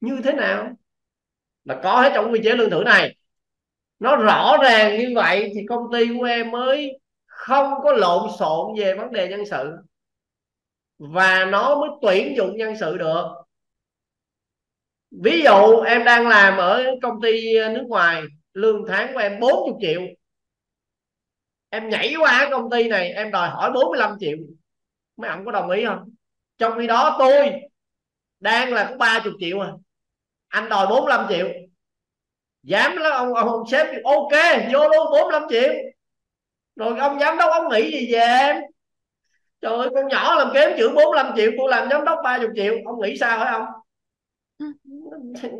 [SPEAKER 2] Như thế nào? Là có hết trong quy chế lương thưởng này. Nó rõ ràng như vậy thì công ty của em mới không có lộn xộn về vấn đề nhân sự. Và nó mới tuyển dụng nhân sự được. Ví dụ em đang làm ở công ty nước ngoài, lương tháng của em 40 triệu. Em nhảy qua công ty này, em đòi hỏi 45 triệu. Mấy ông có đồng ý không? Trong khi đó tôi đang là có 30 triệu à anh đòi 45 triệu. Dám lắm ông, ông, ông sếp ok vô luôn 45 triệu. Rồi ông giám đốc ông nghĩ gì về em? Trời ơi con nhỏ làm kém chữ 45 triệu cô làm giám đốc 30 triệu. Ông nghĩ sao hả ông?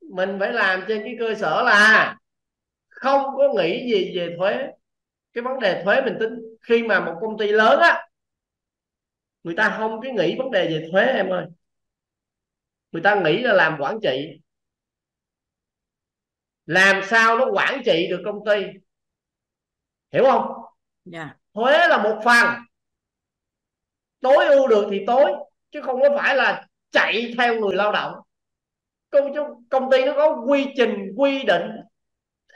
[SPEAKER 2] Mình phải làm trên cái cơ sở là không có nghĩ gì về thuế. Cái vấn đề thuế mình tính khi mà một công ty lớn á người ta không cái nghĩ vấn đề về thuế em ơi người ta nghĩ là làm quản trị. Làm sao nó quản trị được công ty? Hiểu không? Yeah.
[SPEAKER 1] Dạ.
[SPEAKER 2] thuế là một phần. Tối ưu được thì tối chứ không có phải là chạy theo người lao động. Công công ty nó có quy trình quy định.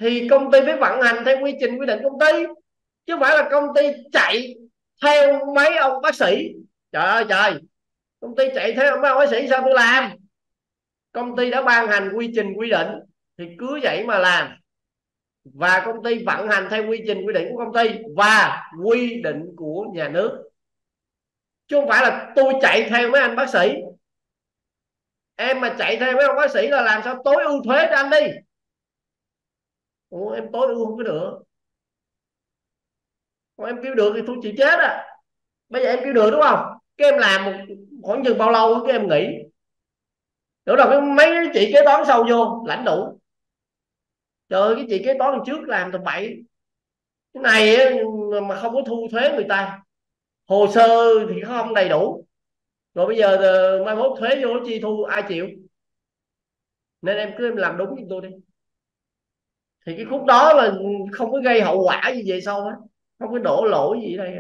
[SPEAKER 2] Thì công ty phải vận hành theo quy trình quy định công ty. Chứ không phải là công ty chạy theo mấy ông bác sĩ. Trời ơi trời công ty chạy theo mấy ông bác sĩ sao tôi làm? Công ty đã ban hành quy trình quy định thì cứ vậy mà làm. Và công ty vận hành theo quy trình quy định của công ty và quy định của nhà nước. Chứ không phải là tôi chạy theo mấy anh bác sĩ. Em mà chạy theo mấy ông bác sĩ là làm sao tối ưu thuế cho anh đi? Ủa, em tối ưu không có được. Còn em kêu được thì tôi chịu chết à. Bây giờ em kêu được đúng không? Cái em làm một khoảng chừng bao lâu cái em nghỉ? Nữa là cái mấy chị kế toán sâu vô, lãnh đủ. Trời ơi, cái chị kế toán trước làm tầm bậy cái này mà không có thu thuế người ta. Hồ sơ thì không đầy đủ. Rồi bây giờ ờ, mai mốt thuế vô chi thu ai chịu? Nên em cứ em làm đúng như tôi đi. Thì cái khúc đó là không có gây hậu quả gì về sau á không có đổ lỗi gì đây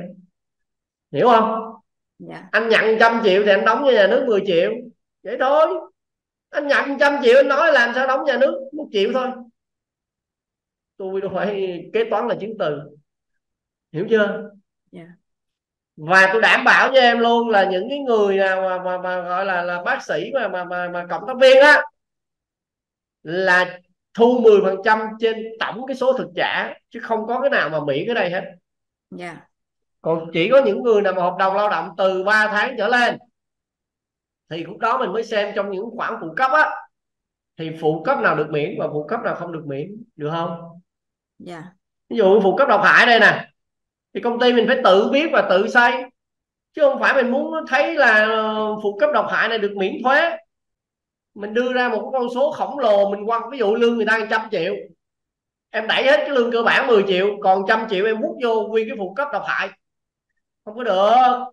[SPEAKER 2] hiểu không?
[SPEAKER 1] Dạ.
[SPEAKER 2] anh nhận trăm triệu thì anh đóng cho nhà nước 10 triệu vậy thôi anh nhận trăm triệu anh nói làm sao đóng nhà nước một triệu thôi tôi đâu phải kế toán là chứng từ hiểu chưa yeah.
[SPEAKER 1] Dạ.
[SPEAKER 2] và tôi đảm bảo cho em luôn là những cái người nào mà, mà, mà gọi là là bác sĩ mà mà mà, mà cộng tác viên á là thu 10 phần trăm trên tổng cái số thực trả chứ không có cái nào mà miễn cái đây hết
[SPEAKER 1] yeah.
[SPEAKER 2] Còn chỉ có những người nào mà hợp đồng lao động từ 3 tháng trở lên thì lúc đó mình mới xem trong những khoản phụ cấp á. Thì phụ cấp nào được miễn và phụ cấp nào không được miễn được không?
[SPEAKER 1] Yeah. Dạ.
[SPEAKER 2] ví dụ phụ cấp độc hại đây nè thì công ty mình phải tự biết và tự xây. Chứ không phải mình muốn thấy là ờ, phụ cấp độc hại này được miễn thuế. Mình đưa ra một con số khổng lồ mình quăng ví dụ lương người ta trăm triệu. Em đẩy hết cái lương cơ bản 10 triệu còn trăm triệu em hút vô quy cái phụ cấp độc hại không có được.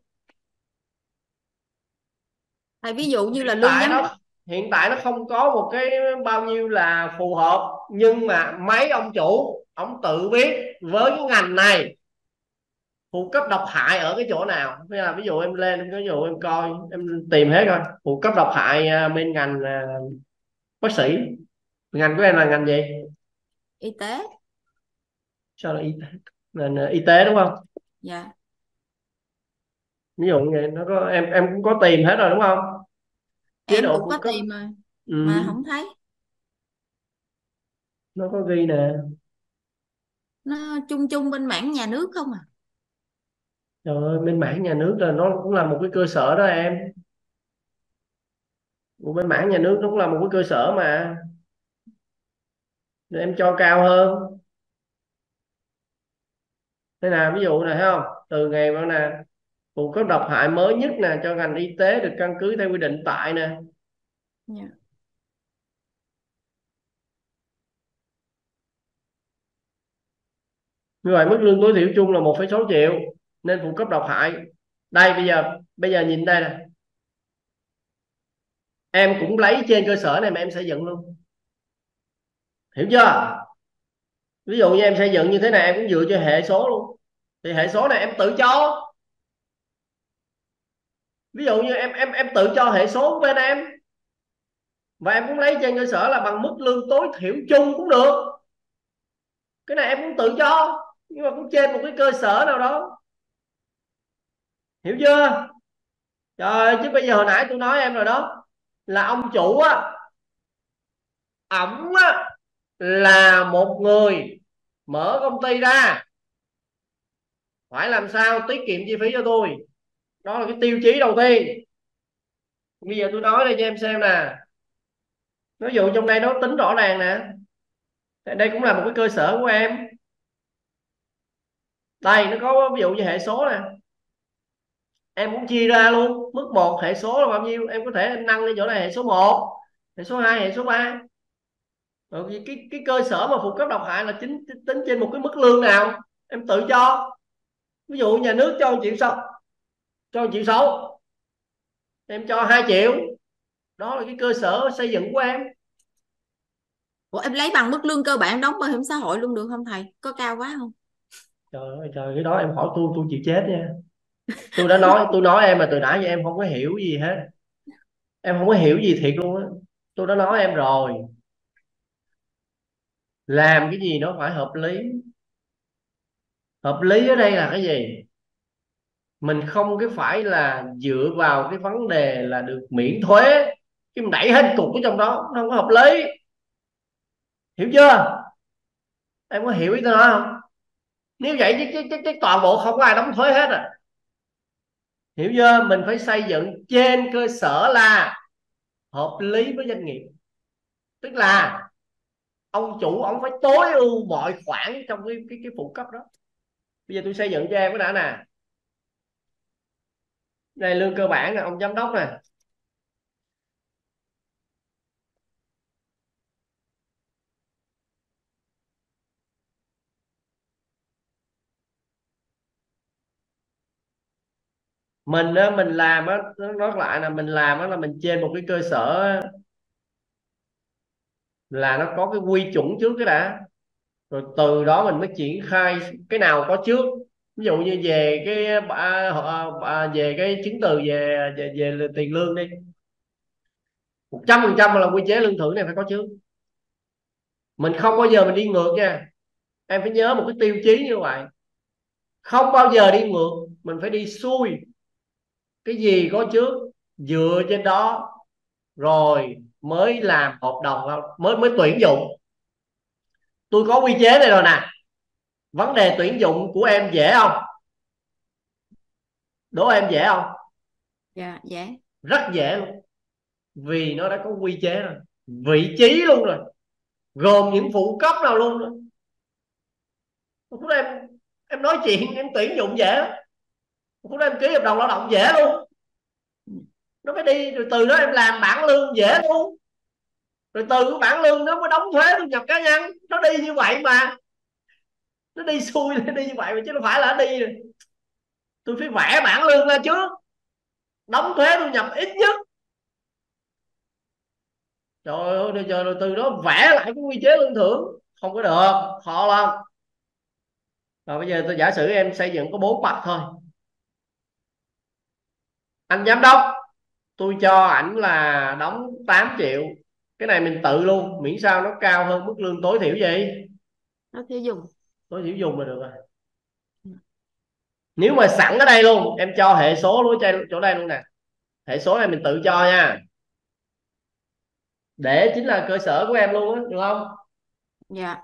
[SPEAKER 1] Hay ví dụ như là lương
[SPEAKER 2] giám nó hiện tại nó không có một cái bao nhiêu là phù hợp nhưng mà mấy ông chủ ông tự biết với cái ngành này phụ cấp độc hại ở cái chỗ nào. Bây giờ ví dụ em lên ví dụ em coi em tìm hết coi. Phụ cấp độc hại à, bên ngành à, bác sĩ. Ngành của em là ngành gì?
[SPEAKER 1] Y tế.
[SPEAKER 2] Sao là y tế? Ngành à, y tế đúng không?
[SPEAKER 1] Dạ
[SPEAKER 2] ví dụ như vậy nó có em em cũng có tìm hết rồi đúng không?
[SPEAKER 1] Chế em cũng có cấp. tìm rồi ừ. mà không thấy.
[SPEAKER 2] Nó có ghi nè.
[SPEAKER 1] Nó chung chung bên mảng nhà nước không à?
[SPEAKER 2] Trời ơi, bên mảng nhà nước là nó cũng là một cái cơ sở đó em. Bên mảng nhà nước nó cũng là một cái cơ sở mà. Nên em cho cao hơn. Thế nào? Ví dụ này thấy không? Từ ngày bao nè phụ cấp độc hại mới nhất nè cho ngành y tế được căn cứ theo quy định tại nè. Yeah. Dạ. như vậy mức lương tối thiểu chung là 1,6 triệu nên phụ cấp độc hại. Đây bây giờ bây giờ nhìn đây nè. Em cũng lấy trên cơ sở này mà em xây dựng luôn. Hiểu chưa? Ví dụ như em xây dựng như thế này em cũng dựa cho hệ số luôn. Thì hệ số này em tự cho ví dụ như em em em tự cho hệ số bên em. Và em cũng lấy trên cơ sở là bằng mức lương tối thiểu chung cũng được. Cái này em cũng tự cho, nhưng mà cũng trên một cái cơ sở nào đó. Hiểu chưa? Trời, chứ bây giờ hồi nãy tôi nói em rồi đó, là ông chủ á, ổng á, là một người mở công ty ra. Phải làm sao tiết kiệm chi phí cho tôi? Đó là cái tiêu chí đầu tiên. Bây giờ tôi nói đây cho em xem nè. Ví dụ trong đây nó tính rõ ràng nè. Đây cũng là một cái cơ sở của em. Đây, nó có ví dụ như hệ số nè. Em cũng chia ra luôn. Mức một, hệ số là bao nhiêu? Em có thể em nâng lên chỗ này hệ số 1 hệ số 2 hệ số 3 rồi cái cái cơ sở mà phụ cấp độc hại là chính, tính trên một cái mức lương nào? Em tự cho. Ví dụ nhà nước cho 1 triệu sao? Cho 1 triệu sáu em cho 2 triệu. Đó là cái cơ sở xây dựng của em.
[SPEAKER 1] Ủa em lấy bằng mức lương cơ bản đóng bảo hiểm xã hội luôn được không thầy? Có cao quá không?
[SPEAKER 2] Trời ơi trời cái đó em hỏi tôi tôi chịu chết nha. Tôi đã nói tôi nói em mà từ nãy giờ em không có hiểu gì hết. Em không có hiểu gì thiệt luôn á. Tôi đã nói em rồi. Làm cái gì nó phải hợp lý. Hợp lý ở đây là cái gì mình không cái phải là dựa vào cái vấn đề là được miễn thuế cái mình đẩy hết cục ở trong đó nó không có hợp lý. Hiểu chưa? Em có hiểu ý tôi nói không? Nếu vậy chứ, chứ, chứ, chứ toàn bộ không có ai đóng thuế hết à. Hiểu chưa? Mình phải xây dựng trên cơ sở là hợp lý với doanh nghiệp. Tức là ông chủ ông phải tối ưu mọi khoản trong cái cái cái phụ cấp đó. Bây giờ tôi xây dựng cho em cái đã nè đây, lương cơ bản là ông giám đốc nè. Mình á, mình làm á, nói lại là mình làm á là mình trên một cái cơ sở là nó có cái quy chuẩn trước cái đã. Rồi từ đó mình mới triển khai cái nào có trước ví dụ như về cái à, à, về cái chứng từ về về, về tiền lương đi. Một trăm phần trăm là quy chế lương thưởng này phải có trước mình không bao giờ mình đi ngược nha. Em phải nhớ một cái tiêu chí như vậy. Không bao giờ đi ngược mình phải đi xuôi. Cái gì có trước dựa trên đó. Rồi mới làm hợp đồng mới mới tuyển dụng. Tôi có quy chế này rồi nè vấn đề tuyển dụng của em dễ không? Đố em dễ không?
[SPEAKER 1] Dạ dễ.
[SPEAKER 2] Rất dễ luôn. Vì nó đã có quy chế rồi. Vị trí luôn rồi. Gồm những phụ cấp nào luôn rồi lúc em em nói chuyện em tuyển dụng dễ lúc em ký hợp đồng lao động dễ luôn. Nó phải đi rồi từ đó em làm bảng lương dễ luôn. Rồi từ cái bảng lương nó mới đóng thuế thu nhập cá nhân. Nó đi như vậy mà nó đi xuôi nó đi như vậy mà chứ nó phải là nó đi. Tôi phải vẽ bảng lương ra trước. Đóng thuế thu nhập ít nhất. Trời ơi trời rồi từ đó vẽ lại cái quy chế lương thưởng. Không có được. Khó lắm. Rồi bây giờ tôi giả sử em xây dựng có bốn mặt thôi. Anh giám đốc, tôi cho ảnh là đóng 8 triệu. Cái này mình tự luôn. Miễn sao nó cao hơn mức lương tối thiểu gì?
[SPEAKER 1] Nó tiêu dùng
[SPEAKER 2] tối thiểu dùng là được rồi. Nếu mà sẵn ở đây luôn em cho hệ số luôn chỗ đây luôn nè. Hệ số này mình tự cho nha. Để chính là cơ sở của em luôn á được không?
[SPEAKER 1] Dạ